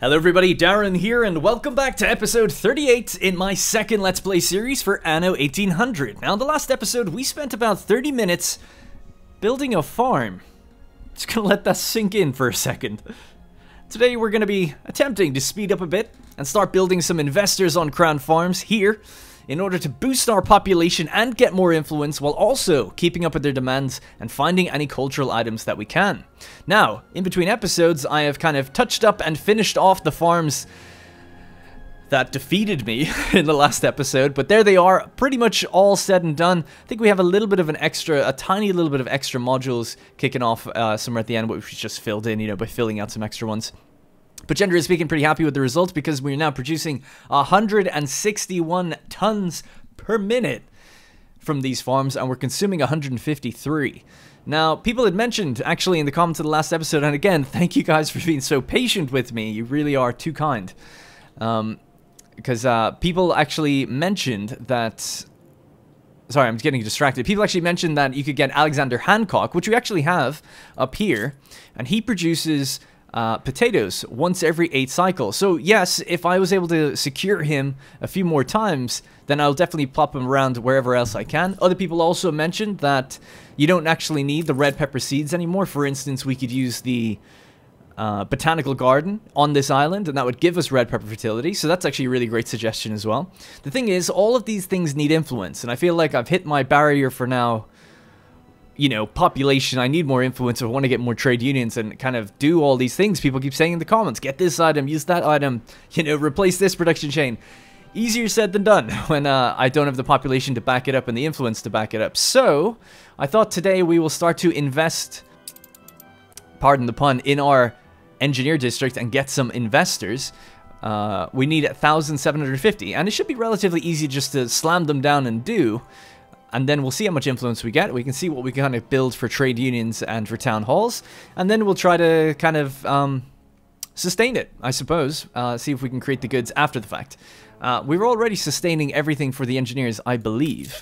Hello everybody, Darren here, and welcome back to episode 38 in my second Let's Play series for Anno 1800. Now, in the last episode, we spent about 30 minutes building a farm. Just gonna let that sink in for a second. Today, we're gonna be attempting to speed up a bit and start building some investors on Crown Farms here in order to boost our population and get more influence while also keeping up with their demands and finding any cultural items that we can. Now, in between episodes, I have kind of touched up and finished off the farms that defeated me in the last episode, but there they are, pretty much all said and done. I think we have a little bit of an extra, a tiny little bit of extra modules kicking off uh, somewhere at the end, which we just filled in, you know, by filling out some extra ones. But generally speaking, pretty happy with the results because we're now producing 161 tons per minute from these farms and we're consuming 153. Now, people had mentioned actually in the comments of the last episode, and again, thank you guys for being so patient with me. You really are too kind. Um, because uh, people actually mentioned that. Sorry, I'm getting distracted. People actually mentioned that you could get Alexander Hancock, which we actually have up here, and he produces uh, potatoes once every eight cycles. So yes, if I was able to secure him a few more times, then I'll definitely plop him around wherever else I can. Other people also mentioned that you don't actually need the red pepper seeds anymore. For instance, we could use the uh, botanical garden on this island, and that would give us red pepper fertility. So that's actually a really great suggestion as well. The thing is, all of these things need influence, and I feel like I've hit my barrier for now you know, population. I need more influence. I want to get more trade unions and kind of do all these things. People keep saying in the comments, get this item, use that item, you know, replace this production chain. Easier said than done when uh, I don't have the population to back it up and the influence to back it up. So, I thought today we will start to invest, pardon the pun, in our engineer district and get some investors. Uh, we need 1,750, and it should be relatively easy just to slam them down and do and then we'll see how much influence we get. We can see what we can kind of build for trade unions and for town halls, and then we'll try to kind of um, sustain it, I suppose. Uh, see if we can create the goods after the fact. Uh, we were already sustaining everything for the engineers, I believe.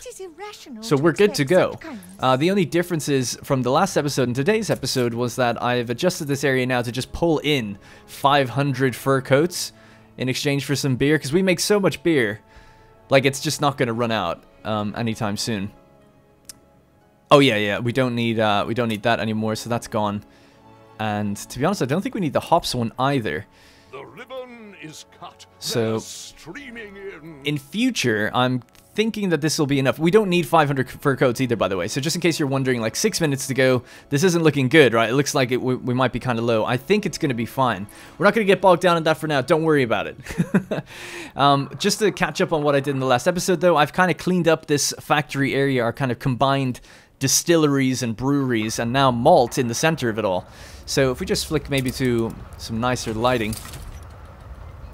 So we're good to go. Uh, the only differences from the last episode and today's episode was that I've adjusted this area now to just pull in 500 fur coats in exchange for some beer, because we make so much beer, like it's just not going to run out um, anytime soon. Oh yeah, yeah, we don't need uh, we don't need that anymore, so that's gone. And to be honest, I don't think we need the hops one either. The ribbon is cut. So in. in future, I'm thinking that this will be enough. We don't need 500 fur coats either, by the way. So just in case you're wondering, like six minutes to go, this isn't looking good, right? It looks like it, we, we might be kind of low. I think it's going to be fine. We're not going to get bogged down in that for now. Don't worry about it. um, just to catch up on what I did in the last episode, though, I've kind of cleaned up this factory area, our kind of combined distilleries and breweries, and now malt in the center of it all. So if we just flick maybe to some nicer lighting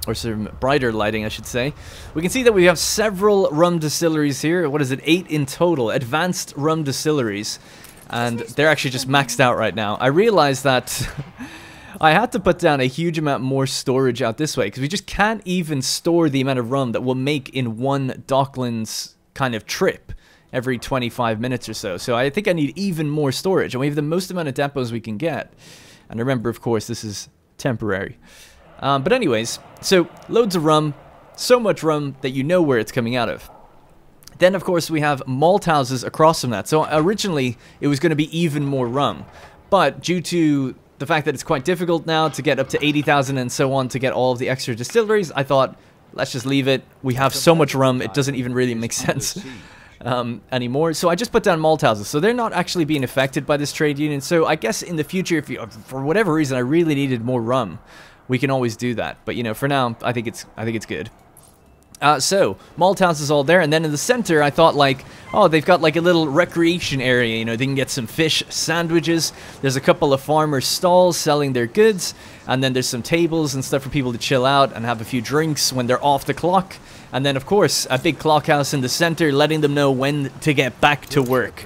or some brighter lighting, I should say. We can see that we have several rum distilleries here. What is it? Eight in total. Advanced rum distilleries. And they're actually just maxed out right now. I realized that I had to put down a huge amount more storage out this way because we just can't even store the amount of rum that we'll make in one Docklands kind of trip every 25 minutes or so. So I think I need even more storage. And we have the most amount of depots we can get. And remember, of course, this is temporary. Um, but anyways, so loads of rum, so much rum that you know where it's coming out of. Then, of course, we have malt houses across from that. So originally, it was going to be even more rum. But due to the fact that it's quite difficult now to get up to 80,000 and so on to get all of the extra distilleries, I thought, let's just leave it. We have so much rum, it doesn't even really make sense um, anymore. So I just put down malt houses. So they're not actually being affected by this trade union. So I guess in the future, if you, for whatever reason, I really needed more rum, we can always do that. But you know, for now, I think it's I think it's good. Uh, so, malt house is all there, and then in the center, I thought like, oh, they've got like a little recreation area, you know, they can get some fish sandwiches, there's a couple of farmer stalls selling their goods, and then there's some tables and stuff for people to chill out and have a few drinks when they're off the clock, and then of course, a big clock house in the center letting them know when to get back to work.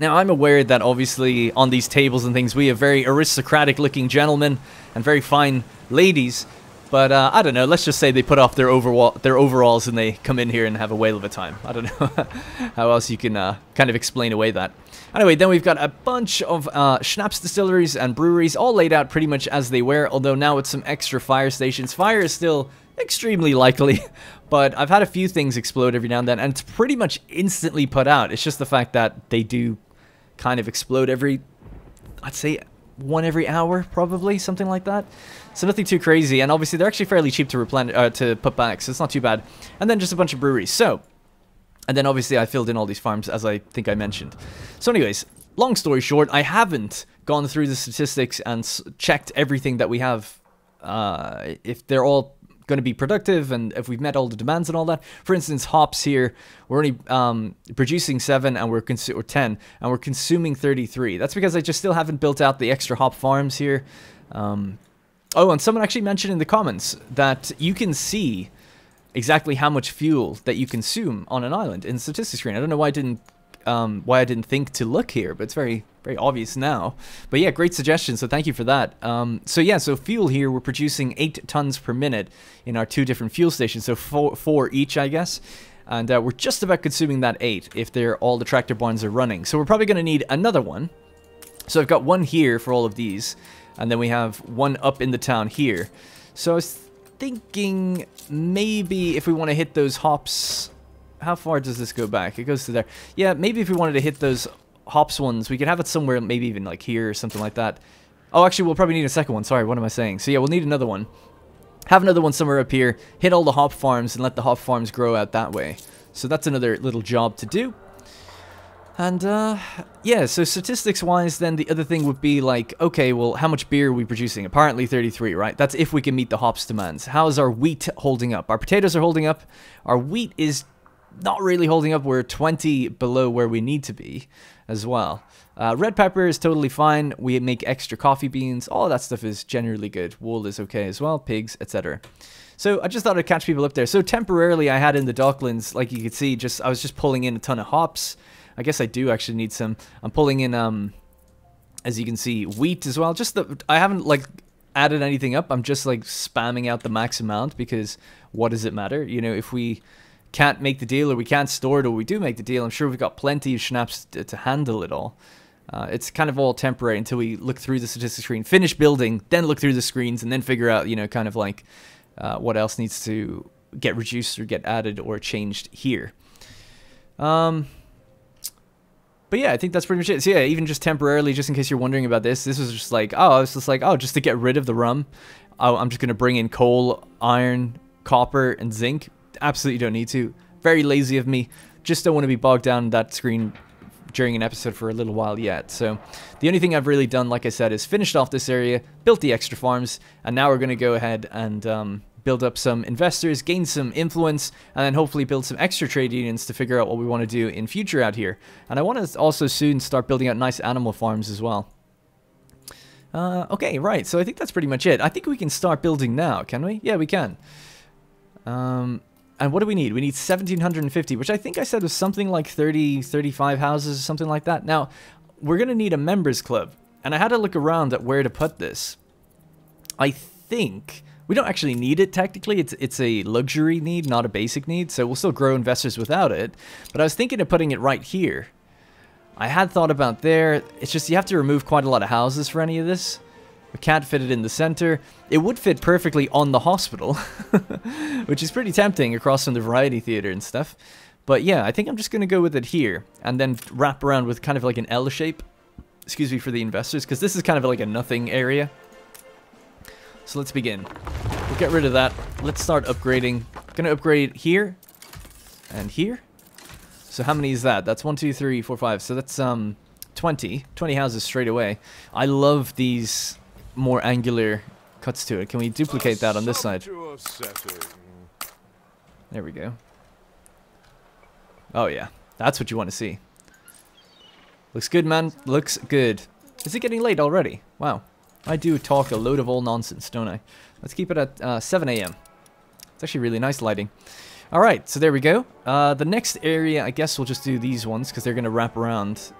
Now, I'm aware that obviously on these tables and things, we have very aristocratic looking gentlemen and very fine ladies, but uh, I don't know. Let's just say they put off their overall their overalls and they come in here and have a whale of a time. I don't know how else you can uh, kind of explain away that. Anyway, then we've got a bunch of uh, schnapps distilleries and breweries all laid out pretty much as they were, although now with some extra fire stations. Fire is still extremely likely, but I've had a few things explode every now and then, and it's pretty much instantly put out. It's just the fact that they do kind of explode every, I'd say, one every hour, probably, something like that. So nothing too crazy, and obviously they're actually fairly cheap to replenish, uh, to put back, so it's not too bad. And then just a bunch of breweries. So, and then obviously I filled in all these farms as I think I mentioned. So anyways, long story short, I haven't gone through the statistics and checked everything that we have, uh, if they're all going to be productive and if we've met all the demands and all that. For instance, hops here, we're only um, producing 7 and we're or 10 and we're consuming 33. That's because I just still haven't built out the extra hop farms here. Um, oh, and someone actually mentioned in the comments that you can see exactly how much fuel that you consume on an island in the statistics screen. I don't know why I didn't um, why I didn't think to look here, but it's very very obvious now. But yeah, great suggestion. So thank you for that. Um, so yeah, so fuel here we're producing eight tons per minute in our two different fuel stations. So four, four each, I guess. And uh, we're just about consuming that eight if they're all the tractor barns are running. So we're probably going to need another one. So I've got one here for all of these, and then we have one up in the town here. So I was thinking maybe if we want to hit those hops... How far does this go back? It goes to there. Yeah, maybe if we wanted to hit those hops ones, we could have it somewhere, maybe even like here or something like that. Oh, actually, we'll probably need a second one. Sorry, what am I saying? So yeah, we'll need another one. Have another one somewhere up here. Hit all the hop farms and let the hop farms grow out that way. So that's another little job to do. And, uh, yeah, so statistics-wise, then the other thing would be like, okay, well, how much beer are we producing? Apparently 33, right? That's if we can meet the hops demands. How is our wheat holding up? Our potatoes are holding up. Our wheat is not really holding up. We're 20 below where we need to be as well. Uh, red pepper is totally fine. We make extra coffee beans. All that stuff is generally good. Wool is okay as well. Pigs, etc. So I just thought I'd catch people up there. So temporarily I had in the Docklands, like you could see, just I was just pulling in a ton of hops. I guess I do actually need some. I'm pulling in, um, as you can see, wheat as well. Just the, I haven't like added anything up. I'm just like spamming out the max amount because what does it matter? You know, if we can't make the deal or we can't store it or we do make the deal, I'm sure we've got plenty of schnapps to, to handle it all. Uh, it's kind of all temporary until we look through the statistics screen, finish building, then look through the screens, and then figure out, you know, kind of like uh, what else needs to get reduced or get added or changed here. Um, but yeah, I think that's pretty much it. So yeah, even just temporarily, just in case you're wondering about this, this was just like, oh, I was just like, oh, just to get rid of the rum, I'm just going to bring in coal, iron, copper, and zinc. Absolutely don't need to. Very lazy of me. Just don't want to be bogged down that screen during an episode for a little while yet. So the only thing I've really done, like I said, is finished off this area, built the extra farms, and now we're going to go ahead and um, build up some investors, gain some influence, and then hopefully build some extra trade unions to figure out what we want to do in future out here. And I want to also soon start building out nice animal farms as well. Uh, okay, right, so I think that's pretty much it. I think we can start building now, can we? Yeah, we can. Um, and what do we need? We need 1,750, which I think I said was something like 30, 35 houses or something like that. Now, we're going to need a members club. And I had to look around at where to put this. I think we don't actually need it technically. It's it's a luxury need, not a basic need. So we'll still grow investors without it. But I was thinking of putting it right here. I had thought about there. It's just you have to remove quite a lot of houses for any of this. We can't fit it in the center. It would fit perfectly on the hospital, which is pretty tempting across from the variety theater and stuff. But yeah, I think I'm just going to go with it here and then wrap around with kind of like an L shape. Excuse me for the investors, because this is kind of like a nothing area. So let's begin. We'll get rid of that. Let's start upgrading. Gonna upgrade here and here. So how many is that? That's one, two, three, four, five. So that's um 20. 20 houses straight away. I love these more angular cuts to it. Can we duplicate that on this side? There we go. Oh yeah, that's what you want to see. Looks good, man. Looks good. Is it getting late already? Wow. I do talk a load of old nonsense, don't I? Let's keep it at uh, 7 a.m. It's actually really nice lighting. Alright, so there we go. Uh, the next area, I guess we'll just do these ones, because they're going to wrap around.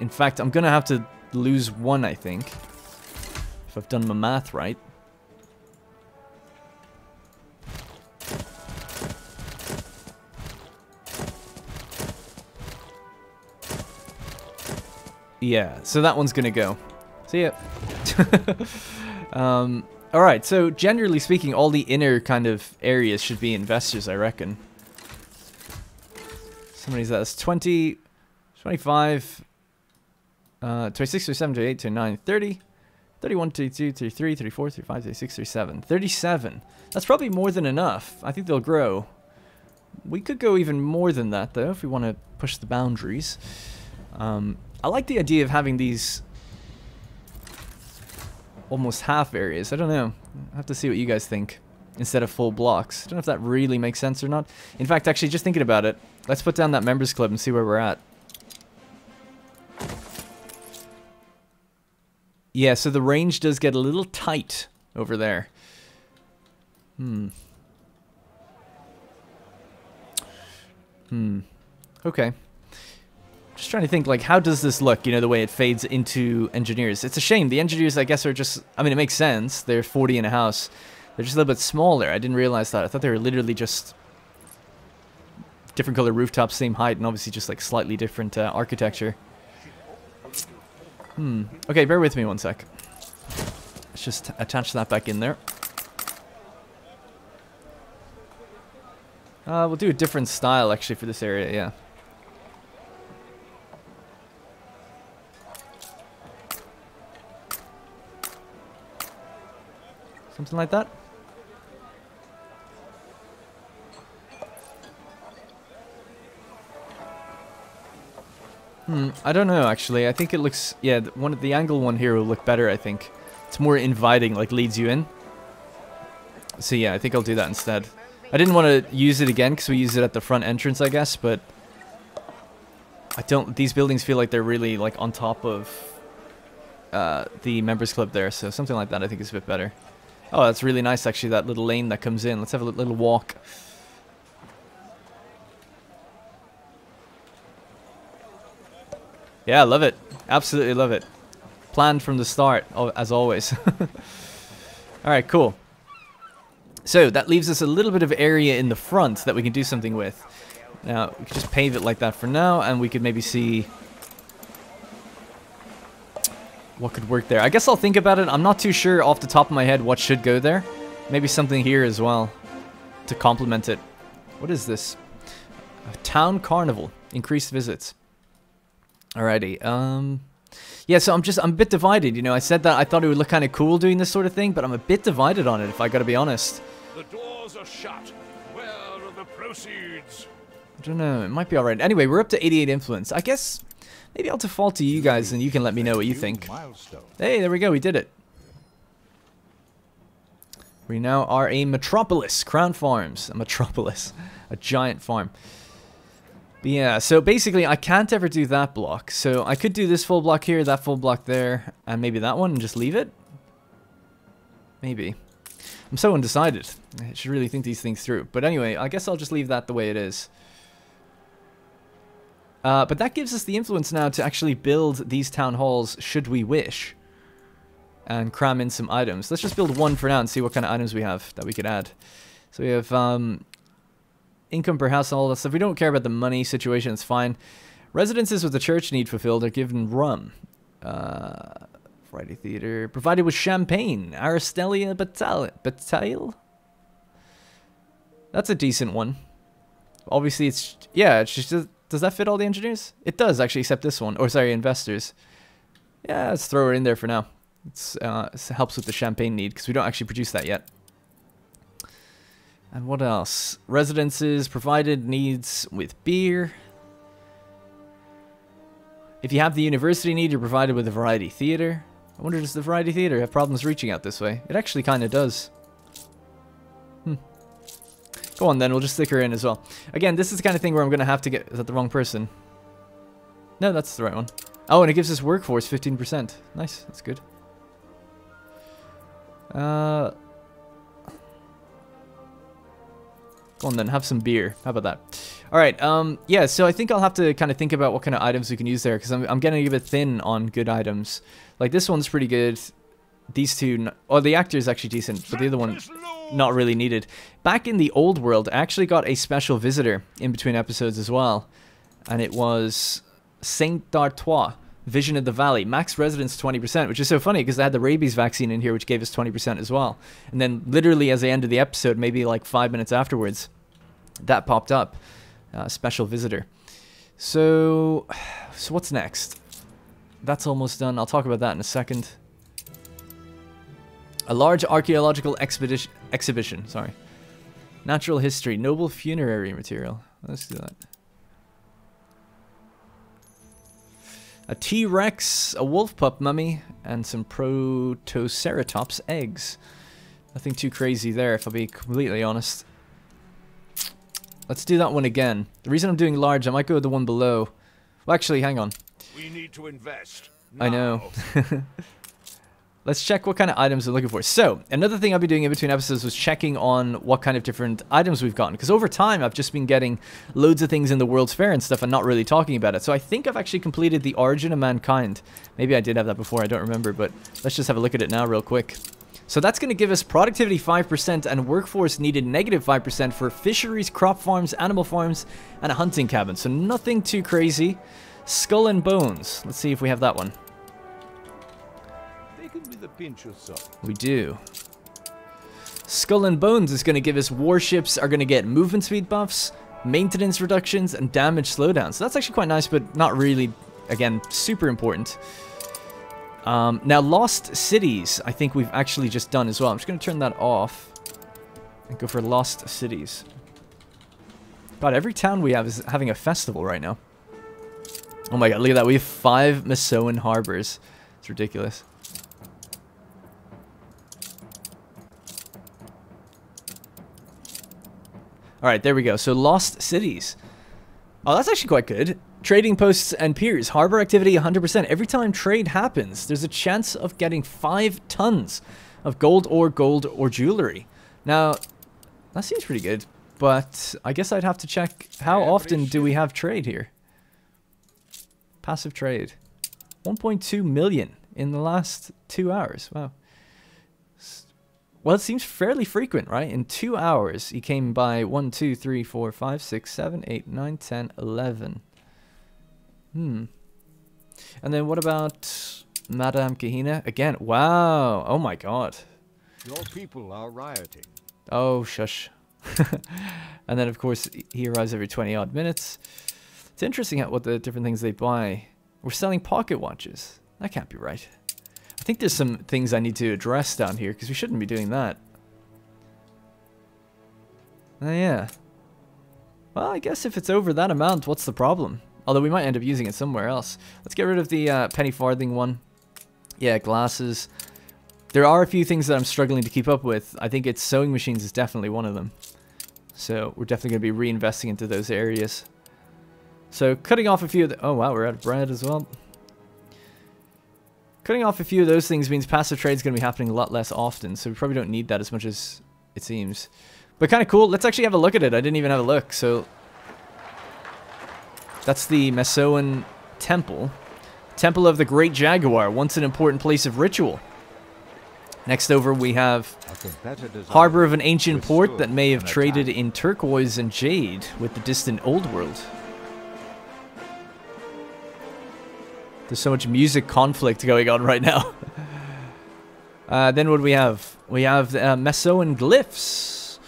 In fact, I'm going to have to lose one, I think. I've done my math right. Yeah, so that one's gonna go. See ya. um, Alright, so generally speaking, all the inner kind of areas should be investors, I reckon. Somebody's that's 20, 25, uh, 26, 27, 28, 29, 30, 31, 32, 33, 34, 35, 36, 37. 37. That's probably more than enough. I think they'll grow. We could go even more than that, though, if we want to push the boundaries. Um, I like the idea of having these almost half areas. I don't know. I have to see what you guys think instead of full blocks. I don't know if that really makes sense or not. In fact, actually, just thinking about it, let's put down that members club and see where we're at. Yeah, so the range does get a little tight over there. Hmm. Hmm. Okay. Just trying to think, like, how does this look, you know, the way it fades into engineers? It's a shame. The engineers, I guess, are just, I mean, it makes sense. They're 40 in a house. They're just a little bit smaller. I didn't realize that. I thought they were literally just different color rooftops, same height, and obviously just, like, slightly different uh, architecture. Hmm. Okay, bear with me one sec. Let's just attach that back in there. Uh, we'll do a different style, actually, for this area, yeah. Something like that? Hmm, I don't know actually. I think it looks, yeah, one the angle one here will look better, I think. It's more inviting, like leads you in. So yeah, I think I'll do that instead. I didn't want to use it again because we use it at the front entrance, I guess, but I don't, these buildings feel like they're really like on top of uh, the members club there, so something like that I think is a bit better. Oh, that's really nice, actually, that little lane that comes in. Let's have a little walk. Yeah, love it. Absolutely love it. Planned from the start, as always. Alright, cool. So, that leaves us a little bit of area in the front that we can do something with. Now, we can just pave it like that for now, and we could maybe see what could work there. I guess I'll think about it. I'm not too sure off the top of my head what should go there. Maybe something here as well to complement it. What is this? A town carnival. Increased visits. Alrighty. Um, yeah, so I'm just, I'm a bit divided, you know. I said that I thought it would look kind of cool doing this sort of thing, but I'm a bit divided on it, if I gotta be honest. The doors are shut. Where are the proceeds? I don't know. It might be alright. Anyway, we're up to 88 influence. I guess Maybe I'll default to you guys and you can let me know what you think. Hey, there we go, we did it. We now are a metropolis, Crown Farms, a metropolis, a giant farm. Yeah, so basically I can't ever do that block. So I could do this full block here, that full block there, and maybe that one and just leave it? Maybe. I'm so undecided. I should really think these things through. But anyway, I guess I'll just leave that the way it is. Uh, but that gives us the influence now to actually build these town halls should we wish. And cram in some items. Let's just build one for now and see what kind of items we have that we could add. So we have um, income per house and all that stuff. We don't care about the money situation, it's fine. Residences with the church need fulfilled are given rum. Uh, Variety Theater. Provided with champagne. Aristelia Batal That's a decent one. Obviously, it's... Yeah, it's just... Does that fit all the engineers? It does, actually, except this one. Or, sorry, investors. Yeah, let's throw it in there for now. It's, uh, it helps with the champagne need, because we don't actually produce that yet. And what else? Residences provided needs with beer. If you have the university need, you're provided with a variety theater. I wonder, does the variety theater have problems reaching out this way? It actually kind of does. Hmm. Go on then, we'll just stick her in as well. Again, this is the kind of thing where I'm going to have to get... Is that the wrong person? No, that's the right one. Oh, and it gives us workforce 15%. Nice, that's good. Uh, go on then, have some beer. How about that? Alright, um, yeah, so I think I'll have to kind of think about what kind of items we can use there, because I'm, I'm getting a bit thin on good items. Like, this one's pretty good. These two... Oh, the actor is actually decent, but the other one not really needed. Back in the old world, I actually got a special visitor in between episodes as well. And it was Saint D'Artois. Vision of the Valley, max residence 20%, which is so funny because they had the rabies vaccine in here, which gave us 20% as well. And then, literally, as the end of the episode, maybe like five minutes afterwards, that popped up. Uh, special visitor. So, so what's next? That's almost done. I'll talk about that in a second. A large archaeological expedition exhibition. Sorry. Natural history, noble funerary material. Let's do that. A T-Rex, a wolf pup mummy, and some Protoceratops eggs. Nothing too crazy there, if I'll be completely honest. Let's do that one again. The reason I'm doing large, I might go with the one below. Well, actually, hang on. We need to invest. I know. Let's check what kind of items we're looking for. So, another thing I've been doing in between episodes was checking on what kind of different items we've gotten. Because over time, I've just been getting loads of things in the World's Fair and stuff and not really talking about it. So I think I've actually completed the Origin of Mankind. Maybe I did have that before, I don't remember. But let's just have a look at it now real quick. So that's going to give us productivity 5% and workforce needed negative 5% for fisheries, crop farms, animal farms, and a hunting cabin. So nothing too crazy. Skull and Bones. Let's see if we have that one. Pinch. We do. Skull and Bones is going to give us warships are going to get movement speed buffs, maintenance reductions, and damage slowdowns. So that's actually quite nice, but not really, again, super important. Um, now, Lost Cities, I think we've actually just done as well. I'm just going to turn that off and go for Lost Cities. God, every town we have is having a festival right now. Oh my god, look at that. We have five Masoan harbors. It's ridiculous. Alright, there we go. So Lost Cities. Oh, that's actually quite good. Trading posts and piers. Harbor activity 100%. Every time trade happens, there's a chance of getting 5 tons of gold or gold or jewelry. Now, that seems pretty good. But I guess I'd have to check how often do we have trade here? Passive trade. 1.2 million in the last two hours. Wow. Well, it seems fairly frequent, right? In two hours, he came by 1, 2, 3, 4, 5, 6, 7, 8, 9, 10, 11. Hmm. And then what about Madame Kahina? Again, wow. Oh my god. Your people are rioting. Oh, shush. and then, of course, he arrives every 20 odd minutes. It's interesting what the different things they buy. We're selling pocket watches. That can't be right. Think there's some things I need to address down here because we shouldn't be doing that. Oh, yeah. Well, I guess if it's over that amount, what's the problem? Although we might end up using it somewhere else. Let's get rid of the uh, penny farthing one. Yeah, glasses. There are a few things that I'm struggling to keep up with. I think it's sewing machines is definitely one of them. So we're definitely going to be reinvesting into those areas. So cutting off a few of the... Oh, wow, we're out of bread as well. Cutting off a few of those things means passive trade is going to be happening a lot less often, so we probably don't need that as much as it seems. But kind of cool. Let's actually have a look at it. I didn't even have a look, so... That's the Masoan Temple. Temple of the Great Jaguar, once an important place of ritual. Next over we have Harbor of an ancient port that may have traded in turquoise and jade with the distant old world. There's so much music conflict going on right now. uh, then what do we have? We have uh, glyphs.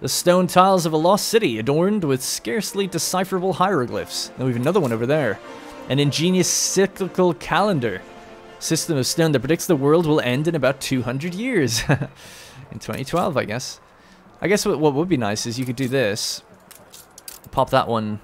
The stone tiles of a lost city adorned with scarcely decipherable hieroglyphs. Then we have another one over there. An ingenious cyclical calendar. System of stone that predicts the world will end in about 200 years. in 2012, I guess. I guess what, what would be nice is you could do this. Pop that one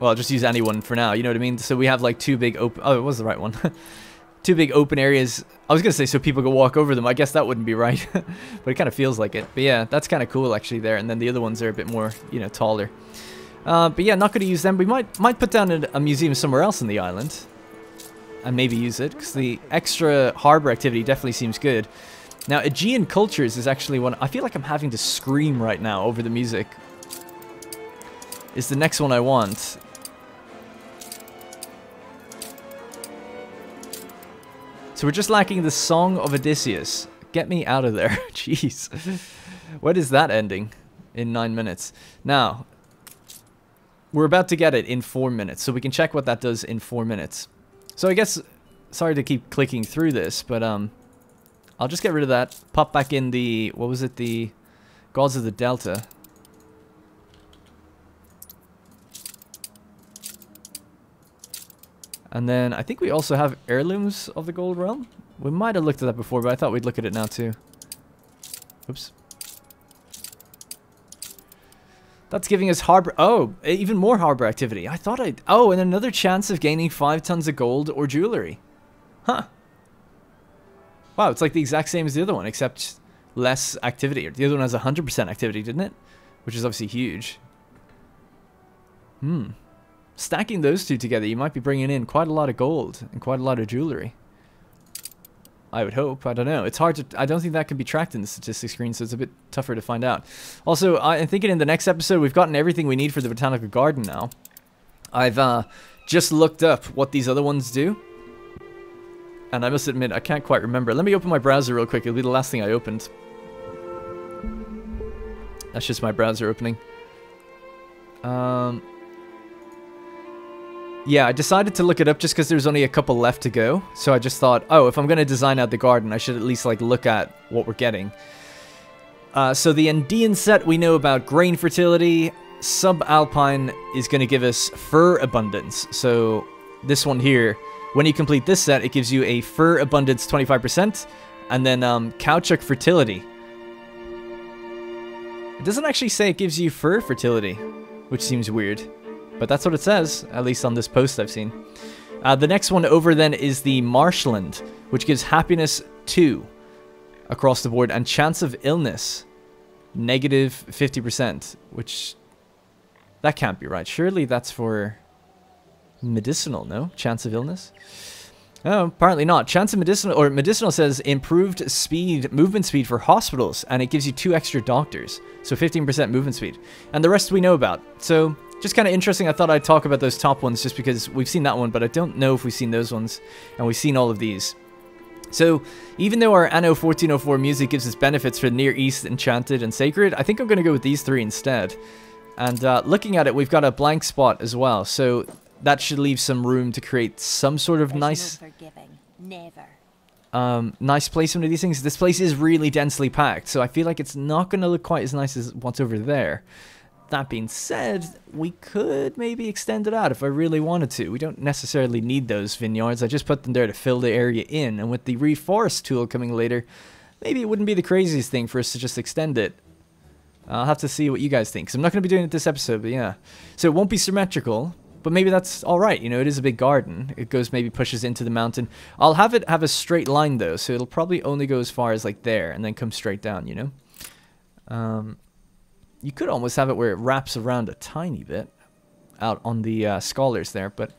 well, I'll just use anyone for now, you know what I mean? So we have like two big open... Oh, it was the right one. two big open areas. I was going to say so people can walk over them. I guess that wouldn't be right. but it kind of feels like it. But yeah, that's kind of cool actually there. And then the other ones are a bit more, you know, taller. Uh, but yeah, not going to use them. We might might put down a, a museum somewhere else in the island. And maybe use it. Because the extra harbor activity definitely seems good. Now, Aegean Cultures is actually one... I feel like I'm having to scream right now over the music. Is the next one I want. So we're just lacking the Song of Odysseus. Get me out of there. Jeez. What is that ending in nine minutes? Now, we're about to get it in four minutes, so we can check what that does in four minutes. So I guess, sorry to keep clicking through this, but um, I'll just get rid of that. Pop back in the, what was it, the Gods of the Delta. And then I think we also have Heirlooms of the Gold Realm. We might have looked at that before, but I thought we'd look at it now too. Oops. That's giving us harbor. Oh, even more harbor activity. I thought I. Oh, and another chance of gaining five tons of gold or jewelry. Huh. Wow, it's like the exact same as the other one, except less activity. The other one has 100% activity, didn't it? Which is obviously huge. Hmm. Stacking those two together, you might be bringing in quite a lot of gold and quite a lot of jewelry. I would hope. I don't know. It's hard to. I don't think that can be tracked in the statistics screen, so it's a bit tougher to find out. Also, I'm thinking in the next episode we've gotten everything we need for the botanical garden now. I've uh, just looked up what these other ones do, and I must admit I can't quite remember. Let me open my browser real quick. It'll be the last thing I opened. That's just my browser opening. Um. Yeah, I decided to look it up just because there's only a couple left to go. So I just thought, oh, if I'm going to design out the garden, I should at least like look at what we're getting. Uh, so the Andean set, we know about grain fertility. Subalpine is going to give us fur abundance. So this one here, when you complete this set, it gives you a fur abundance 25%. And then um, caoutchouc fertility. It doesn't actually say it gives you fur fertility, which seems weird. But that's what it says, at least on this post I've seen. Uh, the next one over then is the Marshland, which gives happiness 2 across the board and chance of illness negative 50%, which that can't be right. Surely that's for medicinal, no? Chance of illness? Oh, apparently not. Chance of medicinal, or medicinal says improved speed, movement speed for hospitals, and it gives you two extra doctors. So 15% movement speed. And the rest we know about. So just kind of interesting. I thought I'd talk about those top ones just because we've seen that one, but I don't know if we've seen those ones, and we've seen all of these. So, even though our Anno 1404 music gives us benefits for Near East, Enchanted, and Sacred, I think I'm going to go with these three instead. And uh, looking at it, we've got a blank spot as well, so that should leave some room to create some sort of nice... Um, nice placement of these things. This place is really densely packed, so I feel like it's not going to look quite as nice as what's over there. That being said, we could maybe extend it out if I really wanted to. We don't necessarily need those vineyards. I just put them there to fill the area in. And with the reforest tool coming later, maybe it wouldn't be the craziest thing for us to just extend it. I'll have to see what you guys think. Because I'm not going to be doing it this episode, but yeah. So it won't be symmetrical, but maybe that's all right. You know, it is a big garden. It goes maybe pushes into the mountain. I'll have it have a straight line though, so it'll probably only go as far as like there and then come straight down, you know? Um, you could almost have it where it wraps around a tiny bit out on the uh, scholars there, but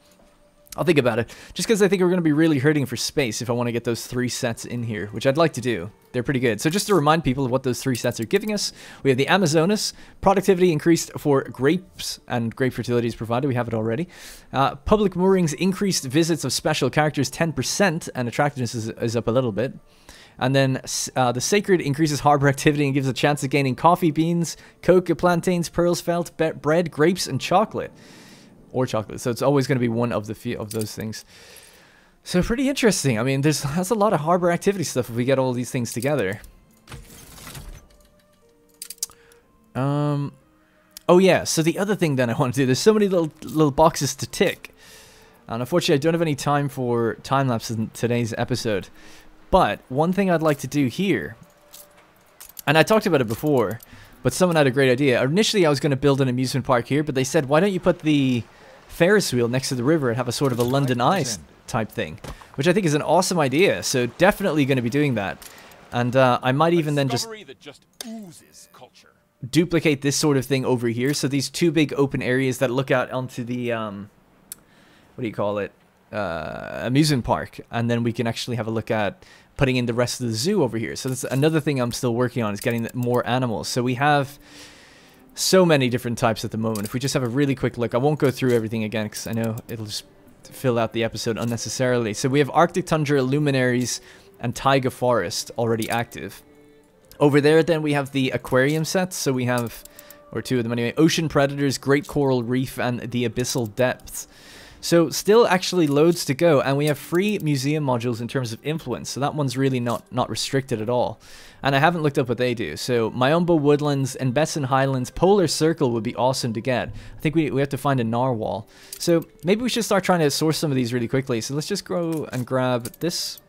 I'll think about it. Just because I think we're going to be really hurting for space if I want to get those three sets in here, which I'd like to do. They're pretty good. So just to remind people of what those three sets are giving us, we have the Amazonas, productivity increased for grapes, and grape fertility is provided. We have it already. Uh, public moorings increased visits of special characters 10%, and attractiveness is, is up a little bit. And then uh, the Sacred increases harbor activity and gives a chance of gaining coffee beans, cocoa plantains, pearls felt, bread, grapes, and chocolate. Or chocolate. So it's always going to be one of the few of those things. So pretty interesting. I mean, there's that's a lot of harbor activity stuff if we get all these things together. Um, oh yeah. So the other thing then I want to do. There's so many little little boxes to tick, and unfortunately I don't have any time for time lapses in today's episode. But one thing I'd like to do here, and I talked about it before, but someone had a great idea. Initially, I was going to build an amusement park here, but they said, why don't you put the Ferris wheel next to the river and have a sort of a London Eye type thing, which I think is an awesome idea. So definitely going to be doing that. And uh, I might even then just, just duplicate this sort of thing over here. So these two big open areas that look out onto the, um, what do you call it? Uh, amusement park, and then we can actually have a look at putting in the rest of the zoo over here. So that's another thing I'm still working on is getting more animals. So we have so many different types at the moment. If we just have a really quick look, I won't go through everything again because I know it'll just fill out the episode unnecessarily. So we have Arctic Tundra, Luminaries, and Taiga Forest already active. Over there, then, we have the aquarium sets. So we have Or two of them anyway. Ocean Predators, Great Coral Reef, and the Abyssal Depths. So still actually loads to go, and we have free museum modules in terms of influence, so that one's really not, not restricted at all. And I haven't looked up what they do. So Miombo Woodlands and Besson Highlands, Polar Circle would be awesome to get. I think we, we have to find a narwhal. So maybe we should start trying to source some of these really quickly. So let's just go and grab this.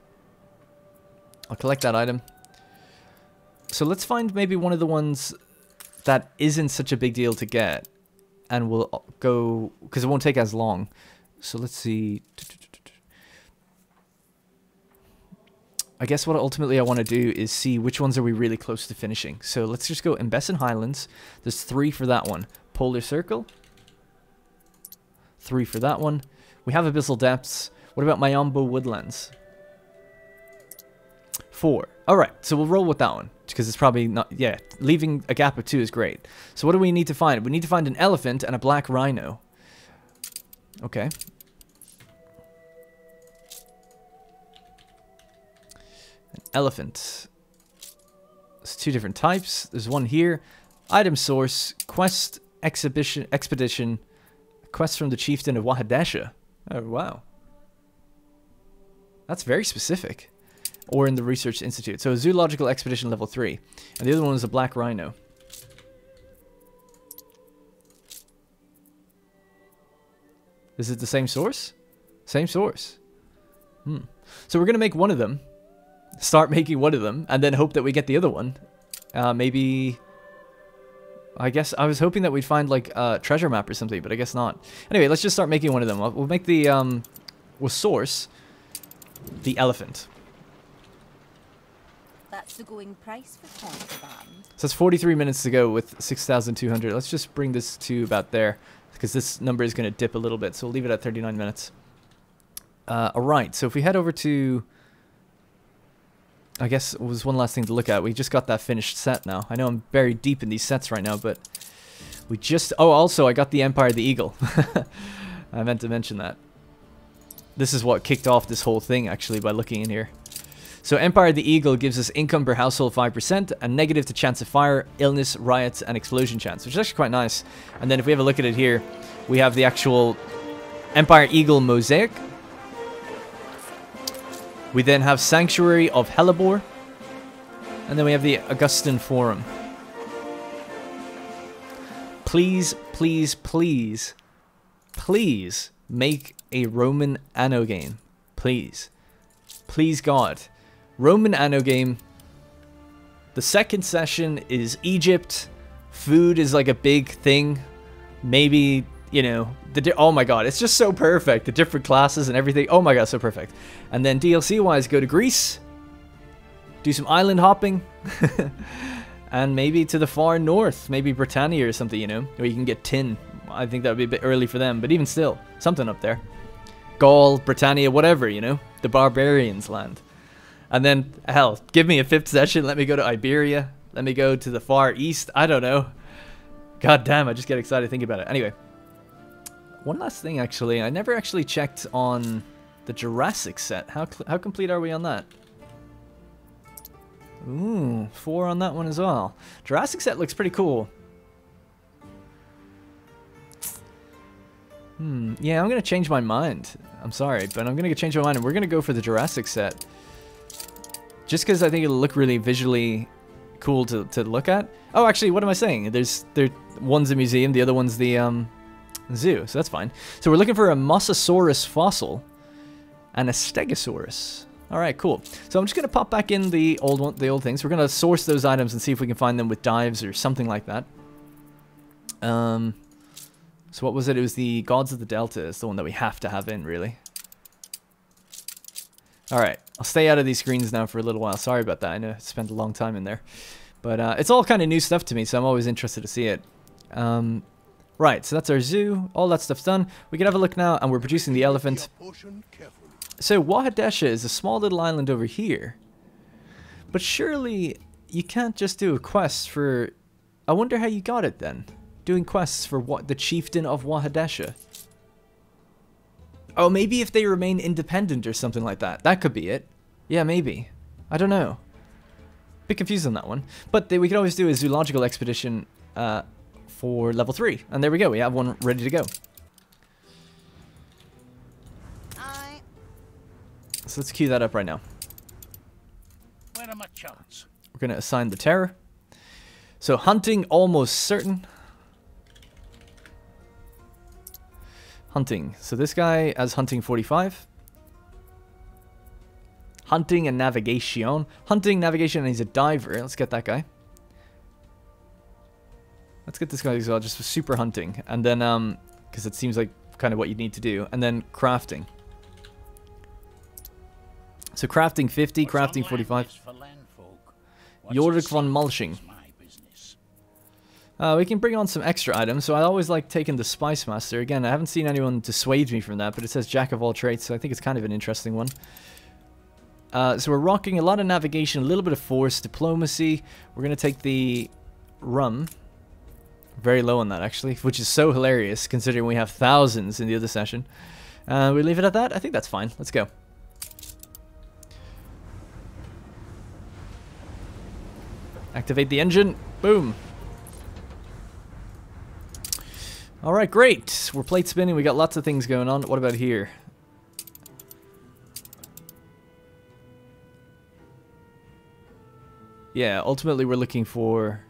I'll collect that item. So let's find maybe one of the ones that isn't such a big deal to get. And we'll go, because it won't take as long. So let's see. I guess what ultimately I want to do is see which ones are we really close to finishing. So let's just go in Besson Highlands. There's three for that one. Polar Circle. Three for that one. We have Abyssal Depths. What about Miombo Woodlands? Four. Alright, so we'll roll with that one. Because it's probably not... Yeah, leaving a gap of two is great. So what do we need to find? We need to find an elephant and a black rhino. Okay. An elephant. There's two different types. There's one here. Item source, quest, exhibition, expedition, quest from the chieftain of Wahadasha. Oh, wow. That's very specific. Or in the Research Institute. So, Zoological Expedition level 3. And the other one is a black rhino. Is it the same source? Same source. Hmm. So we're going to make one of them. Start making one of them. And then hope that we get the other one. Uh, maybe... I guess I was hoping that we'd find like a treasure map or something, but I guess not. Anyway, let's just start making one of them. We'll make the, um, we'll source the elephant. That's the going price for contraband. So it's 43 minutes to go with 6,200. Let's just bring this to about there because this number is going to dip a little bit. So we'll leave it at 39 minutes. Uh, all right. So if we head over to, I guess it was one last thing to look at. We just got that finished set now. I know I'm buried deep in these sets right now, but we just, oh, also I got the Empire of the Eagle. I meant to mention that. This is what kicked off this whole thing actually by looking in here. So Empire the Eagle gives us income per household 5%, and negative to chance of fire, illness, riots, and explosion chance, which is actually quite nice. And then if we have a look at it here, we have the actual Empire Eagle mosaic. We then have Sanctuary of Hellebore. And then we have the Augustan Forum. Please, please, please, please make a Roman Anno game. Please. Please God. Roman Anno game. The second session is Egypt. Food is like a big thing. Maybe, you know, the oh my god, it's just so perfect. The different classes and everything. Oh my god, so perfect. And then DLC wise, go to Greece. Do some island hopping. and maybe to the far north, maybe Britannia or something, you know, where you can get tin. I think that would be a bit early for them, but even still, something up there. Gaul, Britannia, whatever, you know, the barbarians' land. And then, hell, give me a fifth session. Let me go to Iberia. Let me go to the Far East. I don't know. God damn, I just get excited thinking about it. Anyway, one last thing, actually. I never actually checked on the Jurassic set. How, how complete are we on that? Ooh, four on that one as well. Jurassic set looks pretty cool. Hmm, yeah, I'm going to change my mind. I'm sorry, but I'm going to change my mind and we're going to go for the Jurassic set. Just because I think it'll look really visually cool to, to look at. Oh, actually, what am I saying? There's there one's a museum, the other one's the um, zoo, so that's fine. So we're looking for a Mosasaurus fossil and a Stegosaurus. All right, cool. So I'm just gonna pop back in the old one, the old things. We're gonna source those items and see if we can find them with dives or something like that. Um, so what was it? It was the Gods of the Delta. Is the one that we have to have in, really. All right, I'll stay out of these screens now for a little while. Sorry about that. I know I spent a long time in there. But uh, it's all kind of new stuff to me, so I'm always interested to see it. Um, right, so that's our zoo. All that stuff's done. We can have a look now, and we're producing the elephant. So Wahadesha is a small little island over here. But surely you can't just do a quest for... I wonder how you got it then. Doing quests for what the chieftain of Wahadesha. Oh, maybe if they remain independent or something like that. That could be it. Yeah, maybe. I don't know. Bit confused on that one. But they, we can always do a zoological expedition uh, for level 3. And there we go, we have one ready to go. I So let's queue that up right now. When am I chance? We're going to assign the terror. So hunting almost certain. Hunting. So this guy has hunting 45. Hunting and navigation. Hunting, navigation, and he's a diver. Let's get that guy. Let's get this guy as well, just for super hunting. And then, um, because it seems like kind of what you need to do. And then crafting. So crafting 50, crafting 45. is for landfolk. What's Jorik von Mulching. Uh, we can bring on some extra items. So I always like taking the Spice Master. Again, I haven't seen anyone dissuade me from that, but it says Jack of all trades, so I think it's kind of an interesting one. Uh, so we're rocking a lot of navigation, a little bit of force, diplomacy. We're going to take the rum. Very low on that, actually, which is so hilarious considering we have thousands in the other session. Uh, we leave it at that? I think that's fine. Let's go. Activate the engine. Boom. All right, great. We're plate spinning. We got lots of things going on. What about here? Yeah, ultimately we're looking for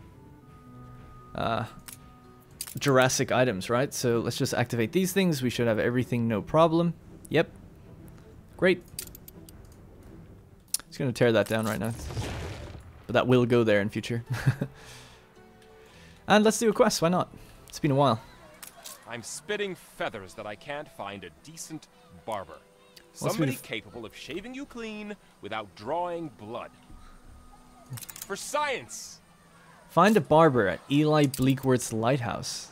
uh, Jurassic items, right? So let's just activate these things. We should have everything no problem. Yep. Great. Just going to tear that down right now. But that will go there in future. and let's do a quest. Why not? It's been a while. I'm spitting feathers that I can't find a decent barber. Somebody capable of shaving you clean without drawing blood. For science! Find a barber at Eli Bleakworth's lighthouse.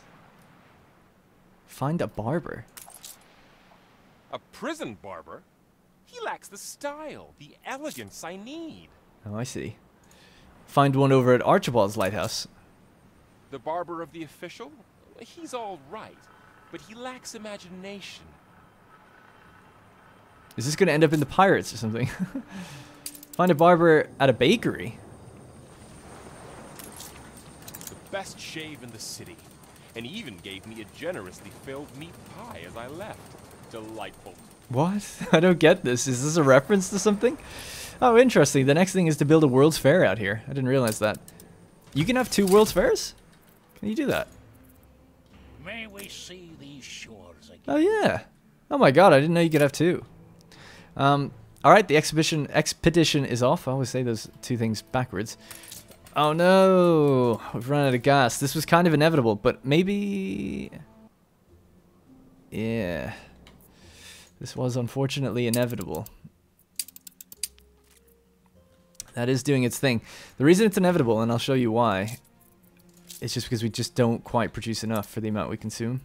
Find a barber. A prison barber? He lacks the style, the elegance I need. Oh, I see. Find one over at Archibald's lighthouse. The barber of the official? He's all right, but he lacks imagination. Is this going to end up in the pirates or something? Find a barber at a bakery. The best shave in the city. And he even gave me a generously filled meat pie as I left. Delightful. What? I don't get this. Is this a reference to something? Oh, interesting. The next thing is to build a World's Fair out here. I didn't realize that. You can have two World's Fairs? Can you do that? May we see these shores again. Oh, yeah. Oh my god, I didn't know you could have two. Um, alright, the exhibition expedition is off. I always say those two things backwards. Oh no! We've run out of gas. This was kind of inevitable, but maybe... Yeah. This was unfortunately inevitable. That is doing its thing. The reason it's inevitable, and I'll show you why, is just because we just don't quite produce enough for the amount we consume.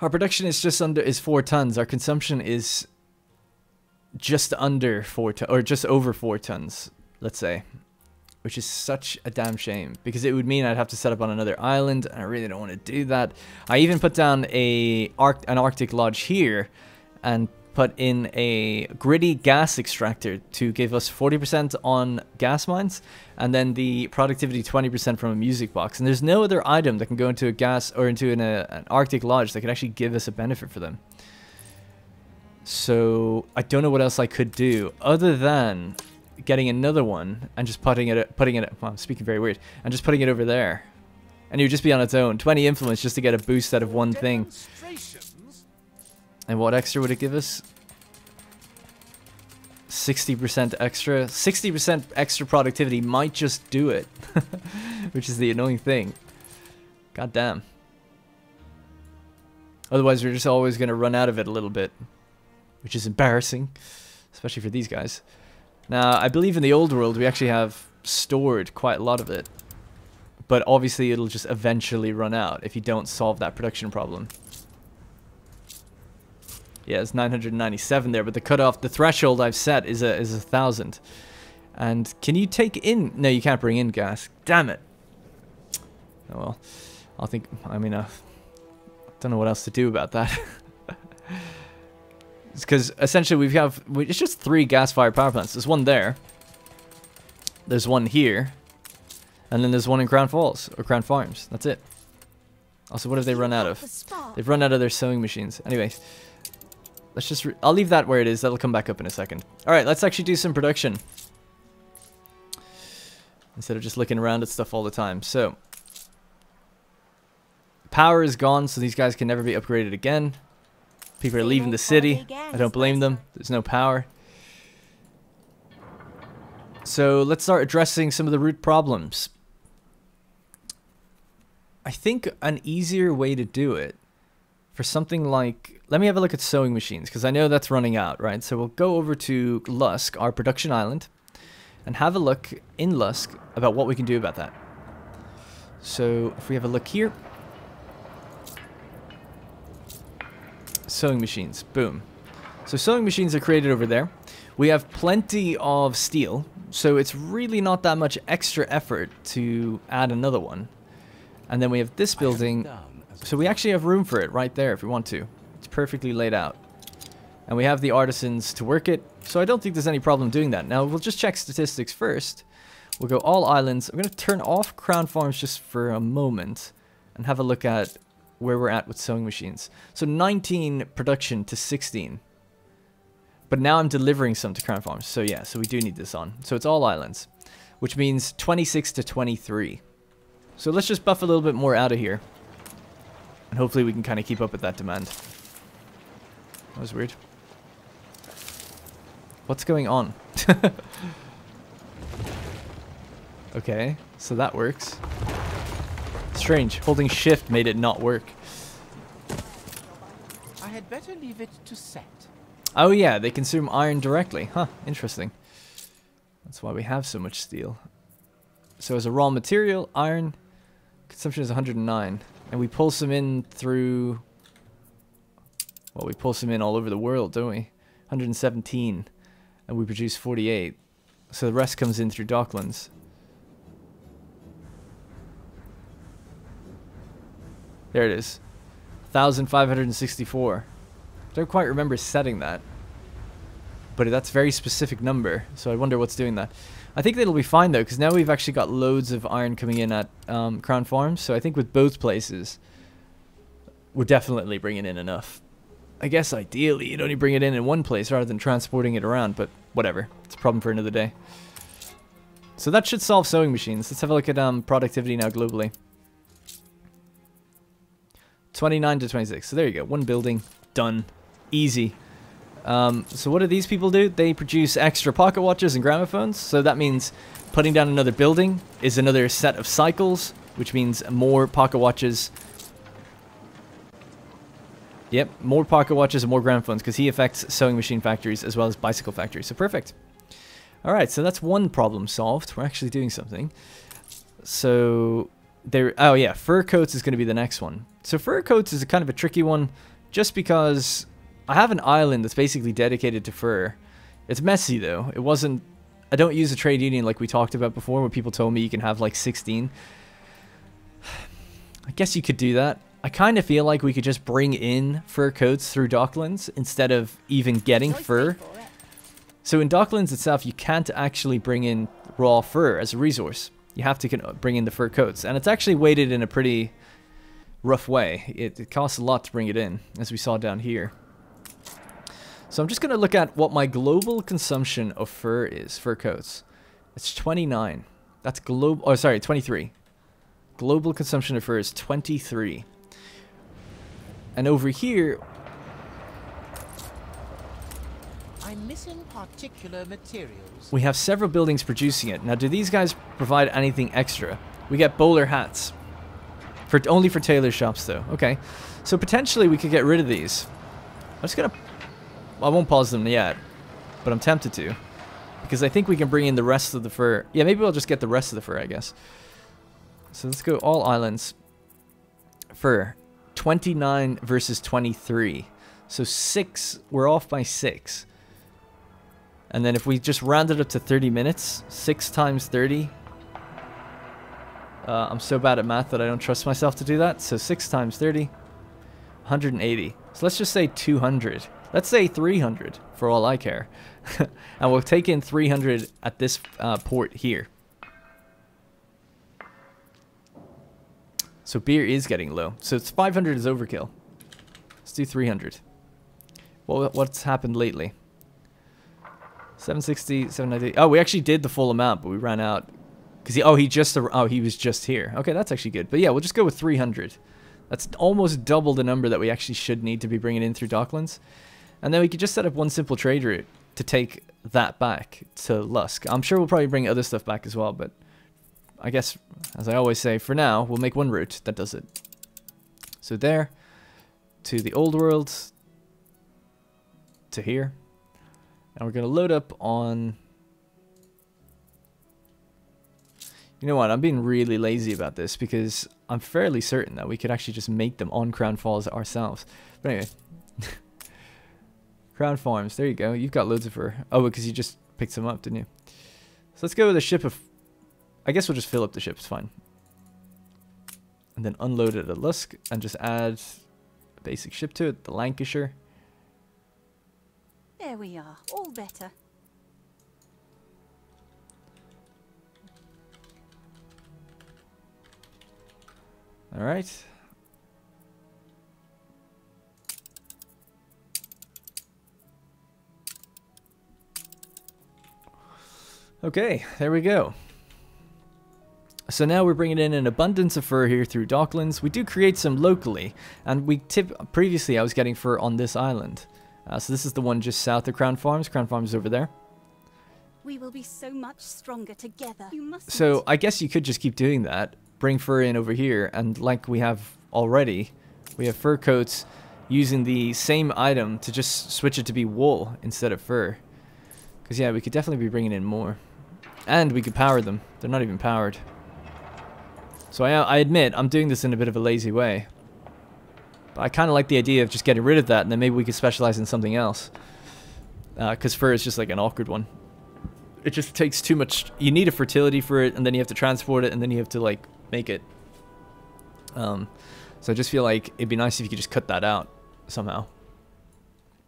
Our production is just under is four tons. Our consumption is just under four ton or just over four tons, let's say, which is such a damn shame because it would mean I'd have to set up on another island, and I really don't want to do that. I even put down a arc an Arctic lodge here, and put in a gritty gas extractor to give us 40% on gas mines and then the productivity 20% from a music box. And there's no other item that can go into a gas or into an, uh, an Arctic lodge that could actually give us a benefit for them. So I don't know what else I could do other than getting another one and just putting it putting it well, I'm speaking very weird and just putting it over there. And it would just be on its own. 20 influence just to get a boost out of one thing. And what extra would it give us? 60% extra. 60% extra productivity might just do it. Which is the annoying thing. God damn. Otherwise, we're just always going to run out of it a little bit. Which is embarrassing. Especially for these guys. Now, I believe in the old world we actually have stored quite a lot of it. But obviously it'll just eventually run out if you don't solve that production problem. Yeah, it's 997 there, but the cutoff, the threshold I've set is a is a thousand. And can you take in? No, you can't bring in gas. Damn it. Oh well, I'll think. I mean, I don't know what else to do about that. it's because essentially we have we, it's just three gas-fired power plants. There's one there. There's one here, And then there's one in Crown Falls, or Crown Farms. That's it. Also, what have they run out of? They've run out of their sewing machines. Anyways, let's just... I'll leave that where it is. That'll come back up in a second. Alright, let's actually do some production. Instead of just looking around at stuff all the time. So, power is gone, so these guys can never be upgraded again. People are leaving the city. I don't blame them. There's no power. So let's start addressing some of the root problems. I think an easier way to do it for something like, let me have a look at sewing machines because I know that's running out, right? So we'll go over to Lusk, our production island, and have a look in Lusk about what we can do about that. So if we have a look here, sewing machines, boom. So sewing machines are created over there. We have plenty of steel, so it's really not that much extra effort to add another one. And then we have this building, so we actually have room for it right there if we want to. Perfectly laid out. And we have the artisans to work it, so I don't think there's any problem doing that. Now, we'll just check statistics first. We'll go all islands. I'm going to turn off Crown Farms just for a moment and have a look at where we're at with sewing machines. So 19 production to 16. But now I'm delivering some to Crown Farms. So yeah, so we do need this on. So it's all islands, which means 26 to 23. So let's just buff a little bit more out of here. And hopefully we can kind of keep up with that demand. That was weird. What's going on? okay, so that works. Strange, holding shift made it not work. I had better leave it to set. Oh yeah, they consume iron directly. Huh, interesting. That's why we have so much steel. So as a raw material, iron consumption is 109. And we pull some in through... Well, we pull some in all over the world, don't we? 117. And we produce 48. So the rest comes in through Docklands. There it is. 1,564. I Don't quite remember setting that. But that's a very specific number, so I wonder what's doing that. I think it'll be fine though, because now we've actually got loads of iron coming in at um, Crown Farms, so I think with both places, we're definitely bringing in enough. I guess ideally you'd only bring it in in one place rather than transporting it around, but whatever. It's a problem for another day. So that should solve sewing machines. Let's have a look at um, productivity now globally. 29 to 26. So there you go. One building. Done. Easy. Um, so what do these people do? They produce extra pocket watches and gramophones. So that means putting down another building is another set of cycles, which means more pocket watches. Yep, more pocket watches and more gramophones because he affects sewing machine factories as well as bicycle factories. So perfect. All right, so that's one problem solved. We're actually doing something. So there. Oh yeah, fur coats is going to be the next one. So fur coats is a kind of a tricky one, just because I have an island that's basically dedicated to fur. It's messy though. It wasn't. I don't use a trade union like we talked about before, where people told me you can have like 16. I guess you could do that. I kind of feel like we could just bring in fur coats through Docklands instead of even getting fur. So in Docklands itself, you can't actually bring in raw fur as a resource. You have to uh, bring in the fur coats. And it's actually weighted in a pretty rough way. It, it costs a lot to bring it in, as we saw down here. So I'm just going to look at what my global consumption of fur is, fur coats. It's 29. That's global, oh sorry, 23. Global consumption of fur is 23. And over here... I'm missing particular materials. We have several buildings producing it. Now, do these guys provide anything extra? We get bowler hats. For Only for tailor shops, though. Okay. So potentially we could get rid of these. I'm just going to I won't pause them yet, but I'm tempted to. Because I think we can bring in the rest of the fur. Yeah, maybe we'll just get the rest of the fur, I guess. So let's go all islands. Fur. 29 versus 23. So 6, we're off by 6. And then if we just round it up to 30 minutes, 6 times 30. Uh, I'm so bad at math that I don't trust myself to do that. So 6 times 30, 180. So let's just say 200. Let's say 300 for all I care. and we'll take in 300 at this uh, port here. So beer is getting low. So it's 500 is overkill. Let's do 300. What, what's happened lately? 760, 790. Oh, we actually did the full amount, but we ran out. Because he, oh, he just, oh, he was just here. Okay, that's actually good. But yeah, we'll just go with 300. That's almost double the number that we actually should need to be bringing in through Docklands. And then we could just set up one simple trade route to take that back to Lusk. I'm sure we'll probably bring other stuff back as well, but I guess, as I always say, for now, we'll make one route that does it. So there, to the old world, to here. And we're going to load up on... You know what, I'm being really lazy about this because I'm fairly certain that we could actually just make them on Crown Falls ourselves. But anyway. Crown Farms, there you go. You've got loads of her. Oh, because you just picked some up, didn't you? So let's go with a ship of... I guess we'll just fill up the ship, it's fine. And then unload it at Lusk and just add a basic ship to it, the Lancashire. There we are, all better. All right. Okay, there we go. So now we're bringing in an abundance of fur here through Docklands. We do create some locally, and we tip previously I was getting fur on this island. Uh, so this is the one just south of Crown Farms. Crown Farms is over there. We will be so much stronger together. You must. So I guess you could just keep doing that. Bring fur in over here, and like we have already, we have fur coats using the same item to just switch it to be wool instead of fur. Because yeah, we could definitely be bringing in more. And we could power them. They're not even powered. So I, I admit, I'm doing this in a bit of a lazy way. But I kind of like the idea of just getting rid of that, and then maybe we could specialize in something else. Because uh, fur is just like an awkward one. It just takes too much... You need a fertility for it, and then you have to transport it, and then you have to, like, make it. Um, so I just feel like it'd be nice if you could just cut that out somehow.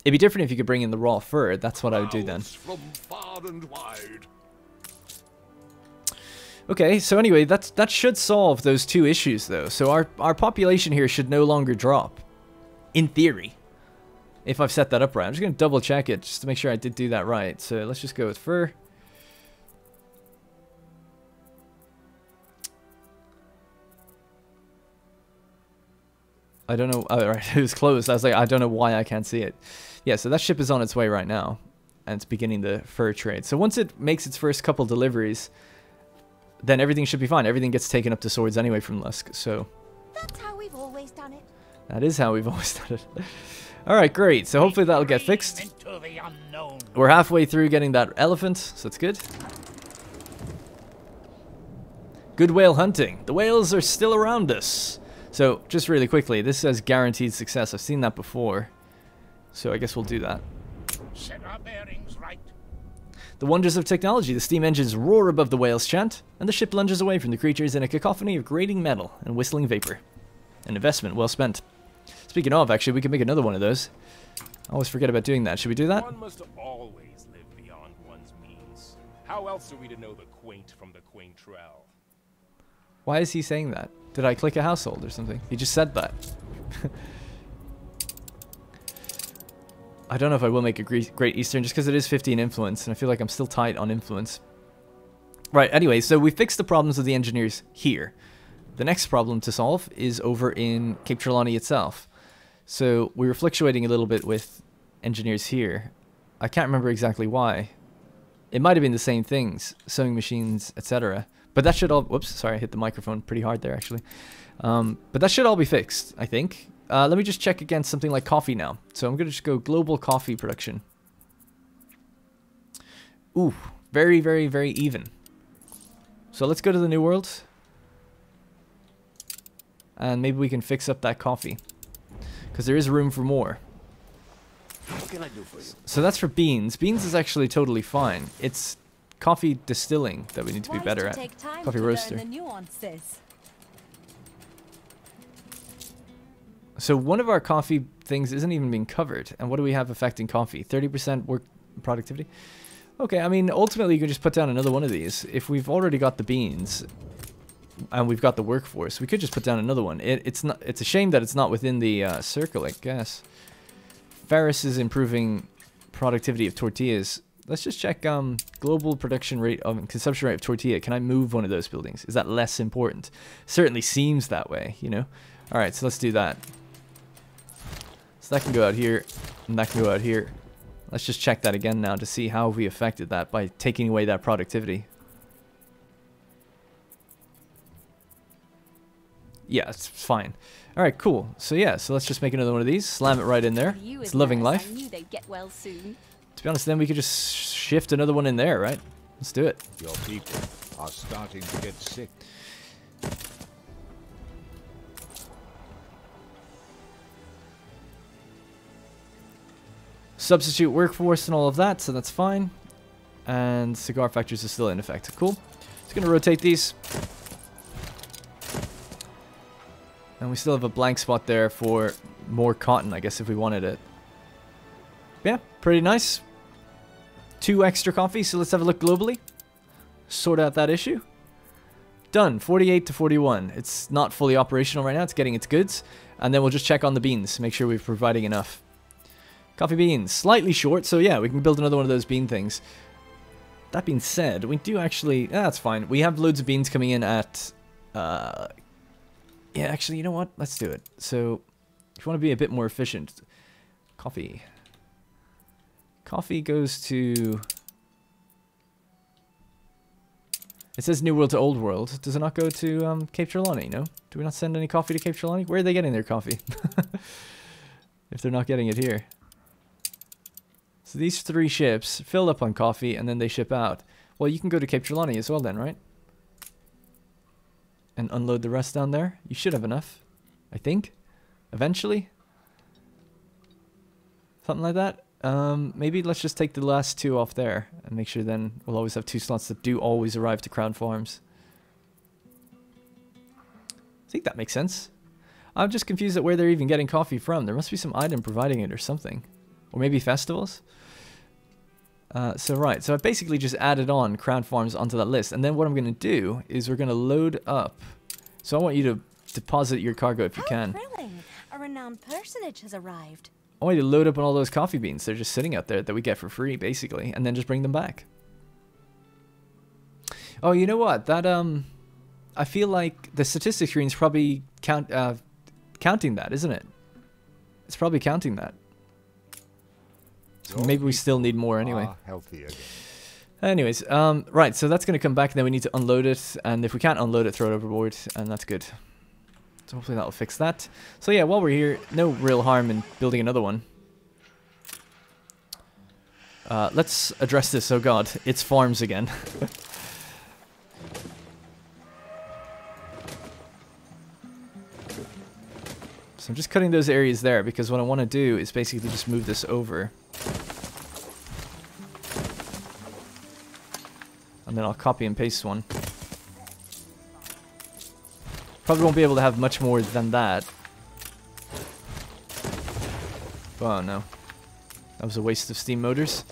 It'd be different if you could bring in the raw fur. That's what I would do then. Okay, so anyway, that's, that should solve those two issues, though. So our, our population here should no longer drop. In theory. If I've set that up right. I'm just going to double check it, just to make sure I did do that right. So let's just go with fur. I don't know. Oh, right, it was closed. I was like, I don't know why I can't see it. Yeah, so that ship is on its way right now. And it's beginning the fur trade. So once it makes its first couple deliveries then everything should be fine. Everything gets taken up to swords anyway from Lusk, so... That's how we've always done it. That is how we've always done it. Alright, great. So hopefully that'll get fixed. We're halfway through getting that elephant, so it's good. Good whale hunting. The whales are still around us. So, just really quickly, this says guaranteed success. I've seen that before. So I guess we'll do that. Set our bearings right. The wonders of technology, the steam engines roar above the whale's chant, and the ship lunges away from the creatures in a cacophony of grating metal and whistling vapor. An investment well spent. Speaking of, actually, we could make another one of those. I always forget about doing that. Should we do that? One must always live beyond one's means. How else are we to know the quaint from the quaintrell? Why is he saying that? Did I click a household or something? He just said that. I don't know if I will make a Great Eastern just because it is 15 influence, and I feel like I'm still tight on influence. Right, anyway, so we fixed the problems of the engineers here. The next problem to solve is over in Cape Trelawney itself. So we were fluctuating a little bit with engineers here. I can't remember exactly why. It might have been the same things, sewing machines, etc. But that should all... Whoops, sorry, I hit the microphone pretty hard there, actually. Um, but that should all be fixed, I think. Uh, let me just check against something like coffee now. So I'm going to just go global coffee production. Ooh, very, very, very even. So let's go to the New World. And maybe we can fix up that coffee. Because there is room for more. What can I do for you? So that's for beans. Beans is actually totally fine. It's coffee distilling that we need to be better to at. take time Coffee to roaster. So one of our coffee things isn't even being covered. And what do we have affecting coffee? 30% work productivity? Okay, I mean, ultimately you can just put down another one of these. If we've already got the beans, and we've got the workforce. We could just put down another one. It, it's not. It's a shame that it's not within the uh, circle, I guess. Ferris is improving productivity of tortillas. Let's just check um, global production rate of consumption rate of tortilla. Can I move one of those buildings? Is that less important? Certainly seems that way, you know. All right, so let's do that. So that can go out here, and that can go out here. Let's just check that again now to see how we affected that by taking away that productivity. Yeah, it's fine. All right, cool. So yeah, so let's just make another one of these. Slam it right in there. It's as loving life. I knew they'd get well. To be honest, then we could just shift another one in there, right? Let's do it. Your people are starting to get sick. Substitute workforce and all of that, so that's fine. And cigar factories are still in effect. Cool. Just gonna rotate these. And we still have a blank spot there for more cotton, I guess, if we wanted it. Yeah, pretty nice. Two extra coffee, so let's have a look globally. Sort out that issue. Done, 48 to 41. It's not fully operational right now, it's getting its goods. And then we'll just check on the beans, make sure we're providing enough. Coffee beans, slightly short, so yeah, we can build another one of those bean things. That being said, we do actually, ah, that's fine. We have loads of beans coming in at, uh, yeah, actually, you know what? Let's do it. So, if you want to be a bit more efficient, coffee. Coffee goes to, it says New World to Old World. Does it not go to um, Cape Trelawney, no? Do we not send any coffee to Cape Trelawney? Where are they getting their coffee? if they're not getting it here. So these three ships fill up on coffee and then they ship out. Well, you can go to Cape Trelawney as well then, right? And unload the rest down there. You should have enough, I think. Eventually. Something like that. Um, maybe let's just take the last two off there and make sure then we'll always have two slots that do always arrive to Crown Farms. I think that makes sense. I'm just confused at where they're even getting coffee from. There must be some item providing it or something. Or maybe festivals? Uh, so right, so I basically just added on Crown Farms onto that list. And then what I'm going to do is we're going to load up. So I want you to deposit your cargo if you How can. thrilling! A renowned personage has arrived. I want you to load up on all those coffee beans. They're just sitting out there that we get for free, basically. And then just bring them back. Oh, you know what? That, um... I feel like the statistics screen's probably count, uh, counting that, isn't it? It's probably counting that. Maybe we still need more anyway. Are healthy again. Anyways, um, right, so that's going to come back, and then we need to unload it, and if we can't unload it, throw it overboard, and that's good. So hopefully that'll fix that. So yeah, while we're here, no real harm in building another one. Uh, let's address this, oh god, it's farms again. so I'm just cutting those areas there, because what I want to do is basically just move this over. And then I'll copy and paste one. Probably won't be able to have much more than that. Oh no. That was a waste of steam motors.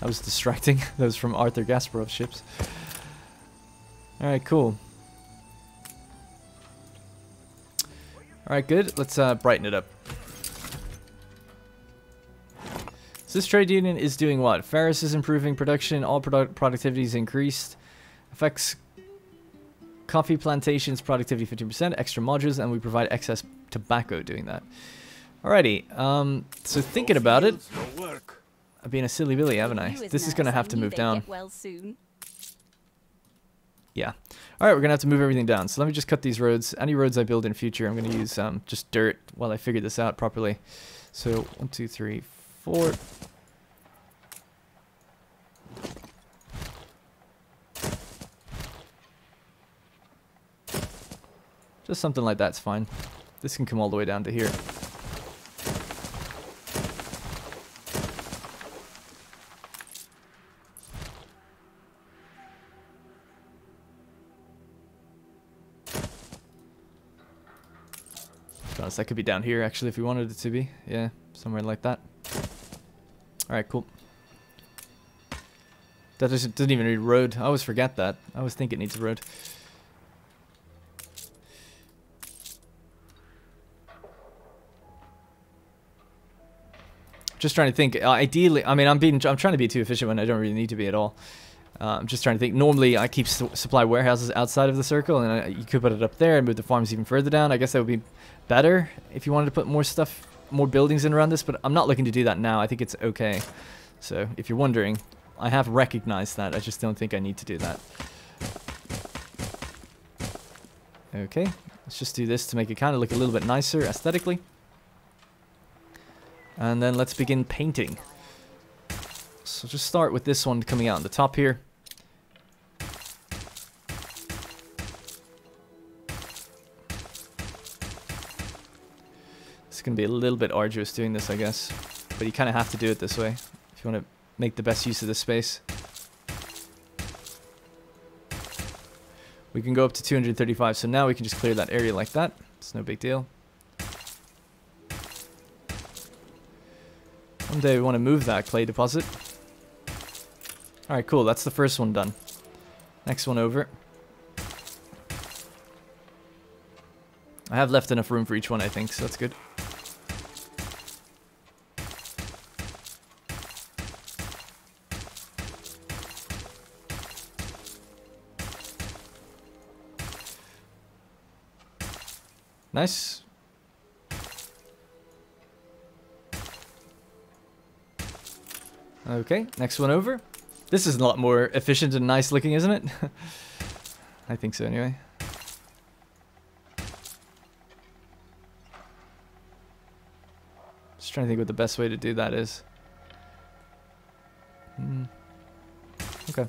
That was distracting. that was from Arthur Gasparov's ships. Alright, cool. Alright, good. Let's uh, brighten it up. So this trade union is doing what? Ferris is improving production, all product productivity is increased. Affects coffee plantations productivity 15%, extra modules, and we provide excess tobacco doing that. Alrighty, um, so thinking about it, I've been a silly billy, haven't I? This is going to have to move down. Yeah. All right, we're to have to move everything down. So let me just cut these roads. Any roads I build in future, I'm to use um, just dirt while I figure this out properly. So one, two, three, four. Just something like that's fine. This can come all the way down to here. That could be down here actually if we wanted it to be. Yeah, somewhere like that. Alright, cool. That doesn't, doesn't even need road. I always forget that. I always think it needs a road. Just trying to think. Uh, ideally, I mean, I'm being, I'm trying to be too efficient when I don't really need to be at all. Uh, I'm just trying to think. Normally, I keep su supply warehouses outside of the circle, and I, you could put it up there and move the farms even further down. I guess that would be better if you wanted to put more stuff, more buildings in around this, but I'm not looking to do that now. I think it's okay. So, if you're wondering, I have recognized that. I just don't think I need to do that. Okay, let's just do this to make it kind of look a little bit nicer aesthetically. And then let's begin painting. So just start with this one coming out on the top here. It's going to be a little bit arduous doing this, I guess. But you kind of have to do it this way if you want to make the best use of this space. We can go up to 235, so now we can just clear that area like that. It's no big deal. One day we want to move that clay deposit. Alright, cool. That's the first one done. Next one over. I have left enough room for each one, I think, so that's good. Nice. Okay, next one over. This is a lot more efficient and nice looking, isn't it? I think so anyway. Just trying to think what the best way to do that is. Hmm. Okay.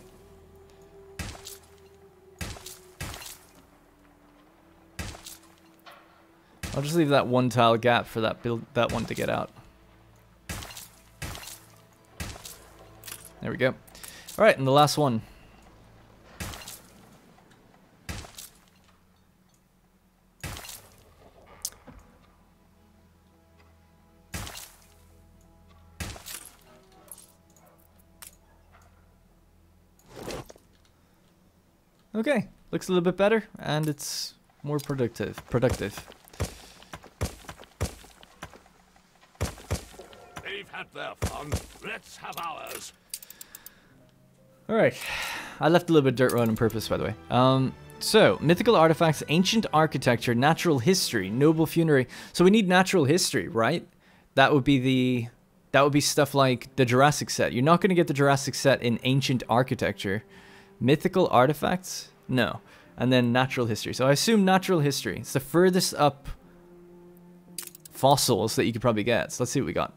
I'll just leave that one tile gap for that build that one to get out. There we go. Alright, and the last one. Okay, looks a little bit better, and it's more productive. Productive. They've had their fun. Let's have ours. Alright. I left a little bit of dirt road on purpose, by the way. Um, so, mythical artifacts, ancient architecture, natural history, noble funerary. So we need natural history, right? That would be the... That would be stuff like the Jurassic set. You're not going to get the Jurassic set in ancient architecture. Mythical artifacts? No. And then natural history. So I assume natural history. It's the furthest up fossils that you could probably get. So let's see what we got.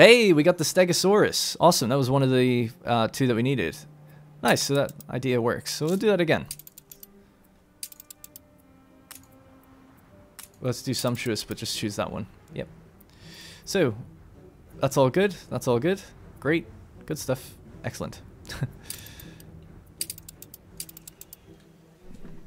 Hey, we got the Stegosaurus. Awesome, that was one of the uh, two that we needed. Nice, so that idea works. So we'll do that again. Let's do sumptuous, but just choose that one. Yep. So, that's all good. That's all good. Great. Good stuff. Excellent.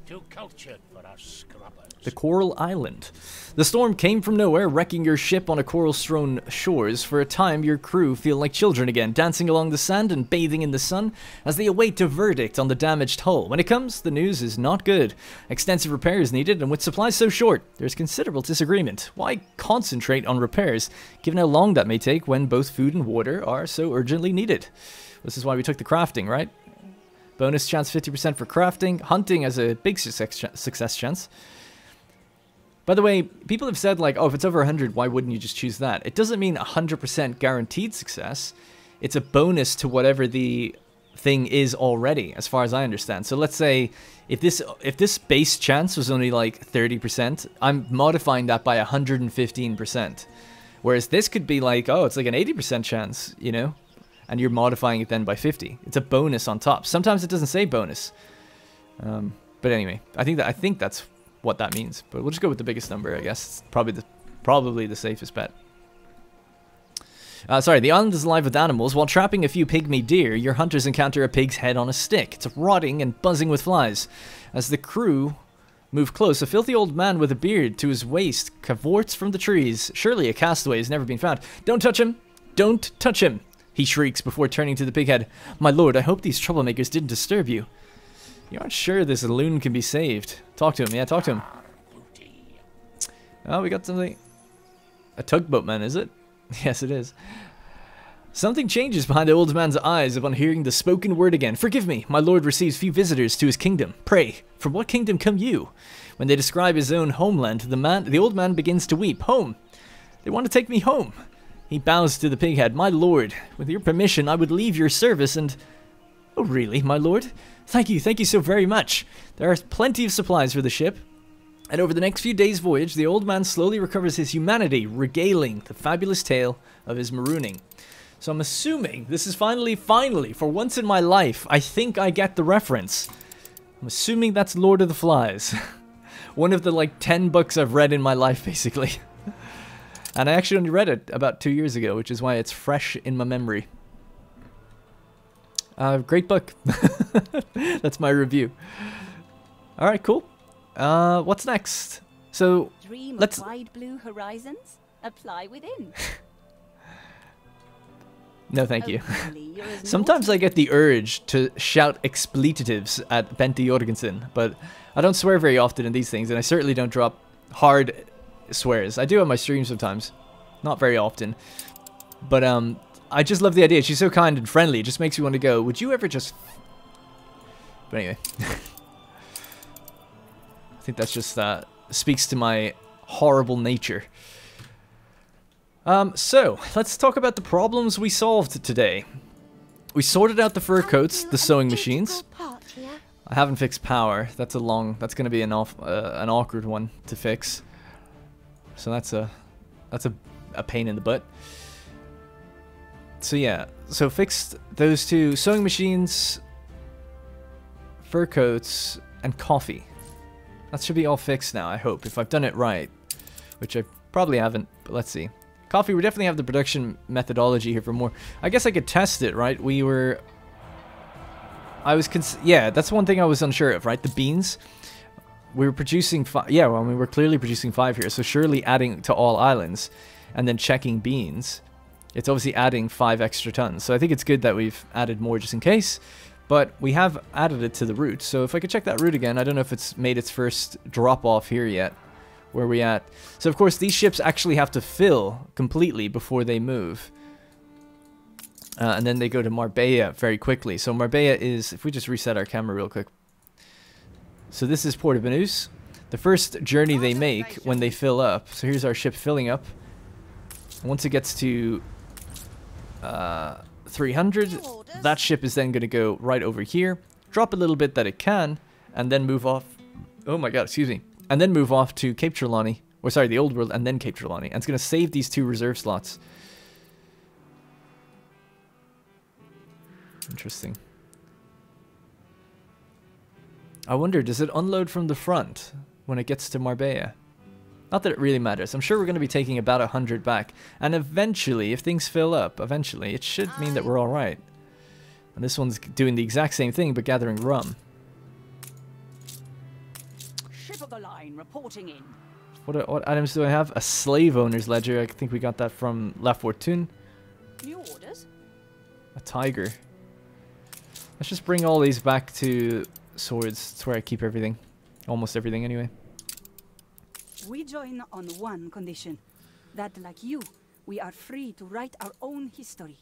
Too cultured for us scrubbers. The Coral Island. The storm came from nowhere, wrecking your ship on a coral-strewn shores. For a time, your crew feel like children again, dancing along the sand and bathing in the sun as they await a verdict on the damaged hull. When it comes, the news is not good. Extensive repairs needed, and with supplies so short, there's considerable disagreement. Why concentrate on repairs, given how long that may take when both food and water are so urgently needed? This is why we took the crafting, right? Bonus chance 50% for crafting. Hunting has a big success chance. By the way, people have said like, oh, if it's over 100, why wouldn't you just choose that? It doesn't mean 100% guaranteed success. It's a bonus to whatever the thing is already, as far as I understand. So let's say if this if this base chance was only like 30%, I'm modifying that by 115%. Whereas this could be like, oh, it's like an 80% chance, you know? And you're modifying it then by 50. It's a bonus on top. Sometimes it doesn't say bonus. Um, but anyway, I think that I think that's what that means. But we'll just go with the biggest number, I guess. It's probably the probably the safest bet. Uh, sorry, the island is alive with animals. While trapping a few pygmy deer, your hunters encounter a pig's head on a stick. It's rotting and buzzing with flies. As the crew move close, a filthy old man with a beard to his waist cavorts from the trees. Surely a castaway has never been found. Don't touch him! Don't touch him! He shrieks before turning to the pighead. My lord, I hope these troublemakers didn't disturb you. You're not sure this loon can be saved. Talk to him, yeah, talk to him. Oh, we got something. A tugboat man, is it? Yes, it is. Something changes behind the old man's eyes upon hearing the spoken word again. Forgive me, my lord receives few visitors to his kingdom. Pray, from what kingdom come you? When they describe his own homeland, the man, the old man begins to weep. Home. They want to take me home. He bows to the pighead. My lord, with your permission, I would leave your service and... Oh, really, my lord? Thank you, thank you so very much. There are plenty of supplies for the ship. And over the next few days' voyage, the old man slowly recovers his humanity, regaling the fabulous tale of his marooning. So I'm assuming this is finally, finally, for once in my life, I think I get the reference. I'm assuming that's Lord of the Flies. One of the like 10 books I've read in my life, basically. and I actually only read it about two years ago, which is why it's fresh in my memory. Uh, great book. That's my review. All right, cool. Uh, what's next? So Dream let's. wide blue horizons? Apply within. No, thank you. Oh, really? You're as Sometimes I get the urge to shout expletives at Bente Jorgensen, but I don't swear very often in these things, and I certainly don't drop hard swears. I do on my stream sometimes, not very often, but um, I just love the idea. She's so kind and friendly. It just makes me want to go. Would you ever just? But anyway, I think that's just uh, speaks to my horrible nature. Um, so, let's talk about the problems we solved today. We sorted out the fur coats, the sewing machines. I haven't fixed power. That's a long. That's going to be an off, uh, an awkward one to fix. So that's a, that's a, a pain in the butt. So yeah, so fixed those two sewing machines, fur coats, and coffee. That should be all fixed now. I hope if I've done it right, which I probably haven't. But let's see. Coffee, we definitely have the production methodology here for more. I guess I could test it, right? We were I was cons- yeah, that's one thing I was unsure of, right? The beans. We were producing five. Yeah, well, we were clearly producing five here, so surely adding to all islands, and then checking beans, it's obviously adding five extra tons. So I think it's good that we've added more just in case. But we have added it to the route. So if I could check that route again, I don't know if it's made its first drop off here yet. Where are we at? So of course these ships actually have to fill completely before they move. Uh, and then they go to Marbella very quickly. So Marbella is, if we just reset our camera real quick. So this is Port of Banús. The first journey they make when they fill up. So here's our ship filling up. Once it gets to uh, 300, that ship is then going to go right over here, drop a little bit that it can, and then move off. Oh my god, excuse me. And then move off to Cape Trelawney, or sorry, the Old World, and then Cape Trelawney. And it's going to save these two reserve slots. Interesting. I wonder, does it unload from the front when it gets to Marbella? Not that it really matters. I'm sure we're going to be taking about 100 back. And eventually, if things fill up, eventually, it should mean that we're alright. And this one's doing the exact same thing, but gathering rum. Ship of the line reporting in. What, what items do I have? A slave owner's ledger. I think we got that from La Fortune. New orders? A tiger. Let's just bring all these back to swords. It's where I keep everything. Almost everything, anyway. We join on one condition. That, like you, we are free to write our own history.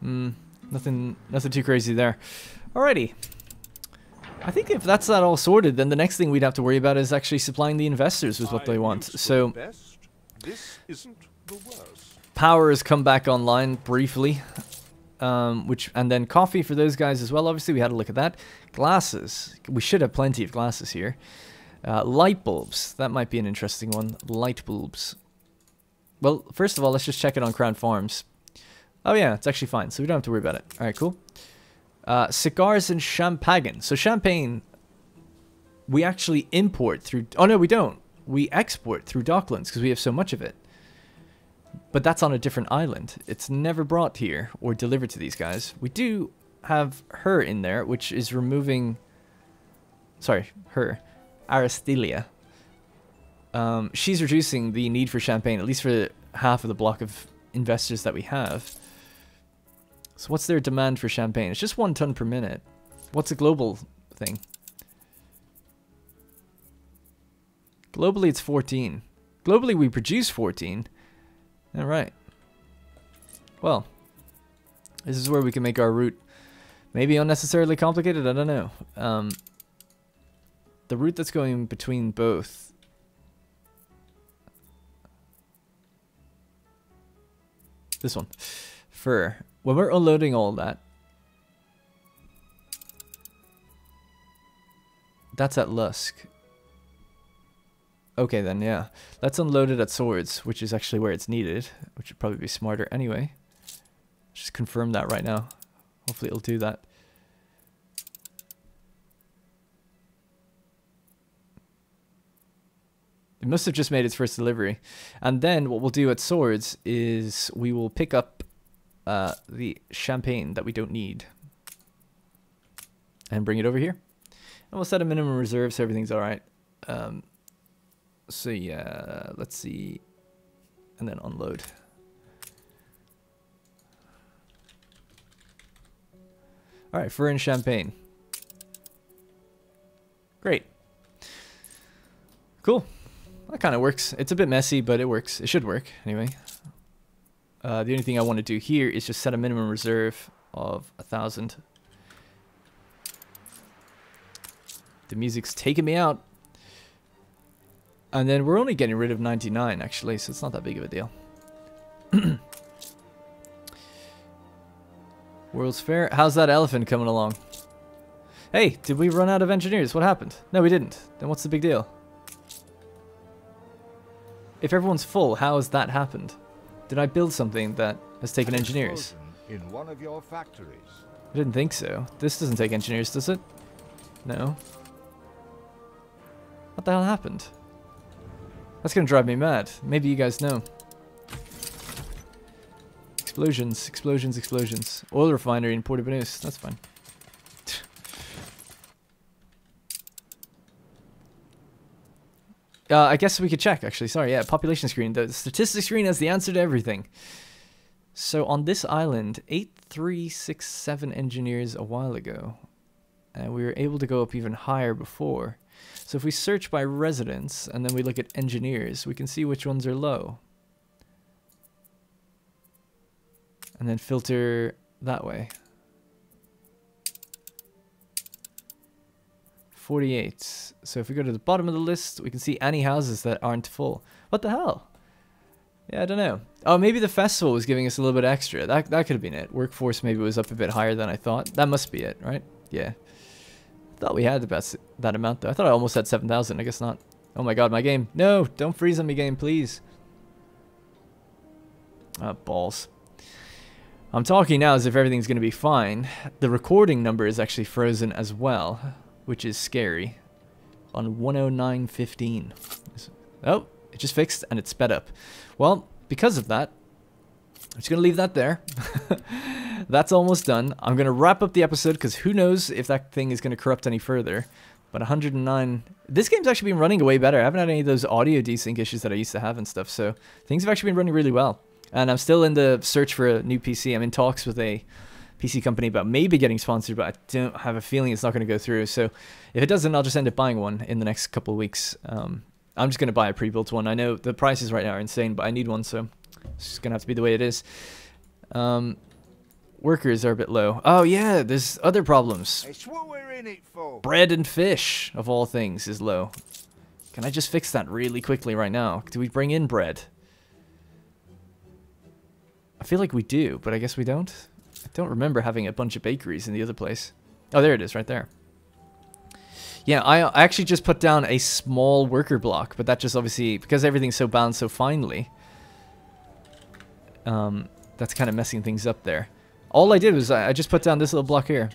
Hmm. Nothing, nothing too crazy there. Alrighty. I think if that's not all sorted, then the next thing we'd have to worry about is actually supplying the investors with what they I'm want. So the best. This isn't the worst. power has come back online briefly, um, which and then coffee for those guys as well. Obviously, we had a look at that. Glasses. We should have plenty of glasses here. Uh, light bulbs. That might be an interesting one. Light bulbs. Well, first of all, let's just check it on Crown Farms. Oh yeah, it's actually fine, so we don't have to worry about it. All right, cool. Uh, cigars and champagne. So champagne, we actually import through. Oh no, we don't. We export through Docklands because we have so much of it. But that's on a different island. It's never brought here or delivered to these guys. We do have her in there, which is removing. Sorry, her. Aristelia. Um, she's reducing the need for champagne, at least for half of the block of investors that we have. So what's their demand for champagne? It's just one ton per minute. What's a global thing? Globally, it's 14. Globally, we produce 14. All right. Well, this is where we can make our route maybe unnecessarily complicated. I don't know. Um, the route that's going between both. This one. Fur. When we're unloading all that. That's at Lusk. Okay then, yeah. Let's unload it at Swords, which is actually where it's needed, which would probably be smarter anyway. Just confirm that right now. Hopefully it'll do that. It must have just made its first delivery. And then what we'll do at Swords is we will pick up uh, the champagne that we don't need. And bring it over here. And we'll set a minimum reserve so everything's alright. Um, so yeah, let's see. And then unload. Alright, fur and champagne. Great. Cool. That kind of works. It's a bit messy, but it works. It should work, anyway. Uh, the only thing I want to do here is just set a minimum reserve of a thousand. The music's taking me out. And then we're only getting rid of 99, actually, so it's not that big of a deal. World's Fair. How's that elephant coming along? Hey, did we run out of engineers? What happened? No, we didn't. Then what's the big deal? If everyone's full, how has that happened? Did I build something that has taken engineers? In one of your factories. I didn't think so. This doesn't take engineers, does it? No. What the hell happened? That's gonna drive me mad. Maybe you guys know. Explosions, explosions, explosions. Oil refinery in Port Banús. That's fine. uh, I guess we could check, actually. Sorry, yeah, population screen. The statistics screen has the answer to everything. So on this island, 8367 engineers a while ago. And we were able to go up even higher before. So if we search by residence and then we look at engineers, we can see which ones are low. And then filter that way. 48. So if we go to the bottom of the list, we can see any houses that aren't full. What the hell? Yeah, I don't know. Oh, maybe the festival was giving us a little bit extra. That that could have been it. Workforce maybe was up a bit higher than I thought. That must be it, right? Yeah. Thought we had the best that amount though. I thought I almost had 7,000. I guess not. Oh my god, my game. No, don't freeze on me game, please. Ah, balls. I'm talking now as if everything's going to be fine. The recording number is actually frozen as well, which is scary. On 109.15. Oh, it just fixed and it sped up. Well, because of that, I'm just going to leave that there. That's almost done. I'm going to wrap up the episode because who knows if that thing is going to corrupt any further. But 109... This game's actually been running way better. I haven't had any of those audio desync issues that I used to have and stuff. So things have actually been running really well. And I'm still in the search for a new PC. I'm in talks with a PC company about maybe getting sponsored, but I don't have a feeling it's not going to go through. So if it doesn't, I'll just end up buying one in the next couple of weeks. Um, I'm just going to buy a pre-built one. I know the prices right now are insane, but I need one, so it's just to have to be the way it is. Um, workers are a bit low. Oh, yeah, there's other problems. It's what we're in it for. Bread and fish, of all things, is low. Can I just fix that really quickly right now? Do we bring in bread? I feel like we do, but I guess we don't. I don't remember having a bunch of bakeries in the other place. Oh, there it is, right there. Yeah, I, I actually just put down a small worker block, but that just obviously, because everything's so bound so finely, um, that's kind of messing things up there. All I did was I, I just put down this little block here.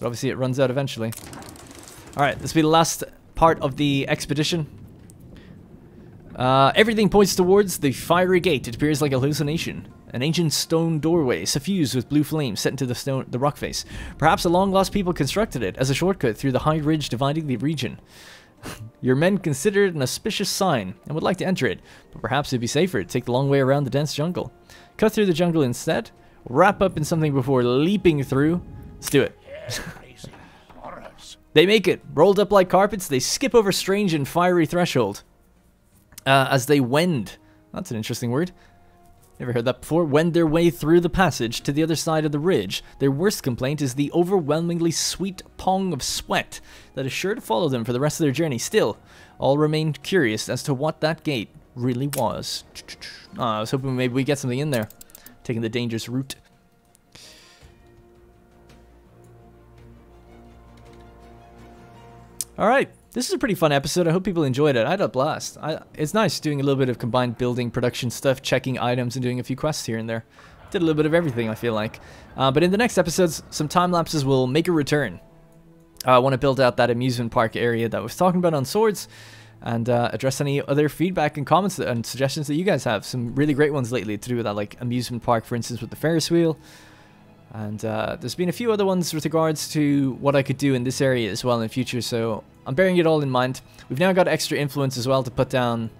But obviously it runs out eventually. Alright, this will be the last part of the expedition. Uh, everything points towards the fiery gate. It appears like a hallucination. An ancient stone doorway, suffused with blue flame, set into the stone, the rock face. Perhaps a long-lost people constructed it as a shortcut through the high ridge dividing the region. Your men consider it an auspicious sign and would like to enter it, but perhaps it'd be safer to take the long way around the dense jungle. Cut through the jungle instead, wrap up in something before leaping through. Let's do it. They make it. Rolled up like carpets, they skip over strange and fiery threshold. Uh, as they wend. That's an interesting word. Never heard that before. Wend their way through the passage to the other side of the ridge. Their worst complaint is the overwhelmingly sweet pong of sweat that is sure to follow them for the rest of their journey. Still, all remain curious as to what that gate really was. Uh, I was hoping maybe we get something in there. Taking the dangerous route. All right, this is a pretty fun episode. I hope people enjoyed it. I had a blast. I, it's nice doing a little bit of combined building, production stuff, checking items, and doing a few quests here and there. Did a little bit of everything, I feel like. Uh, but in the next episodes, some time lapses will make a return. Uh, I want to build out that amusement park area that I was talking about on Swords and uh, address any other feedback and comments and suggestions that you guys have. Some really great ones lately to do with that, like amusement park, for instance, with the Ferris wheel. And uh, there's been a few other ones with regards to what I could do in this area as well in the future, so I'm bearing it all in mind. We've now got extra influence as well to put down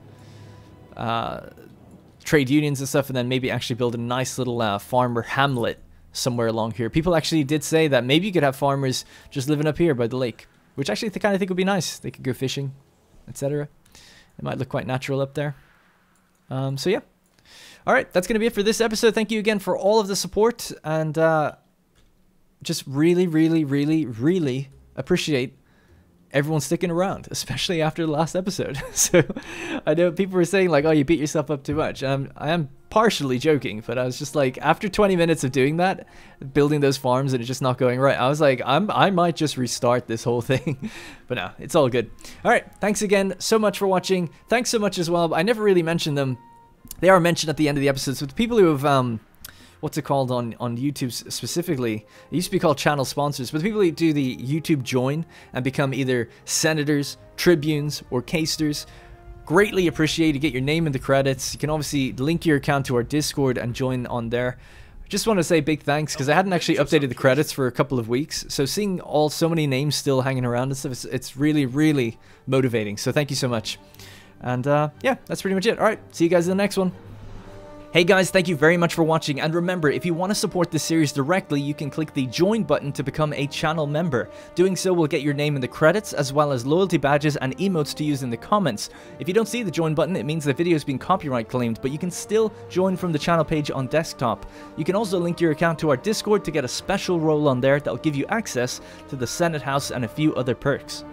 uh, trade unions and stuff, and then maybe actually build a nice little uh, farmer hamlet somewhere along here. People actually did say that maybe you could have farmers just living up here by the lake, which actually I kind of think would be nice. They could go fishing, etc. It might look quite natural up there. Um, so yeah. All right, that's going to be it for this episode. Thank you again for all of the support and uh, just really, really, really, really appreciate everyone sticking around, especially after the last episode. so I know people were saying like, "Oh, you beat yourself up too much." Um, I am partially joking, but I was just like, after 20 minutes of doing that, building those farms and it's just not going right, I was like, I'm I might just restart this whole thing. but no, it's all good. All right, thanks again so much for watching. Thanks so much as well. I never really mentioned them they are mentioned at the end of the episodes. With people who have, um, what's it called on, on YouTube specifically? It used to be called channel sponsors, but the people who do the YouTube join and become either senators, tribunes, or casters, greatly appreciate to get your name in the credits. You can obviously link your account to our Discord and join on there. Just want to say big thanks because I hadn't actually updated the credits for a couple of weeks. So seeing all so many names still hanging around and stuff, it's, it's really, really motivating. So thank you so much. And uh, yeah, that's pretty much it. All right, see you guys in the next one. Hey guys, thank you very much for watching, and remember, if you want to support this series directly, you can click the join button to become a channel member. Doing so will get your name in the credits, as well as loyalty badges and emotes to use in the comments. If you don't see the join button, it means the video has been copyright claimed, but you can still join from the channel page on desktop. You can also link your account to our Discord to get a special role on there that will give you access to the Senate House and a few other perks.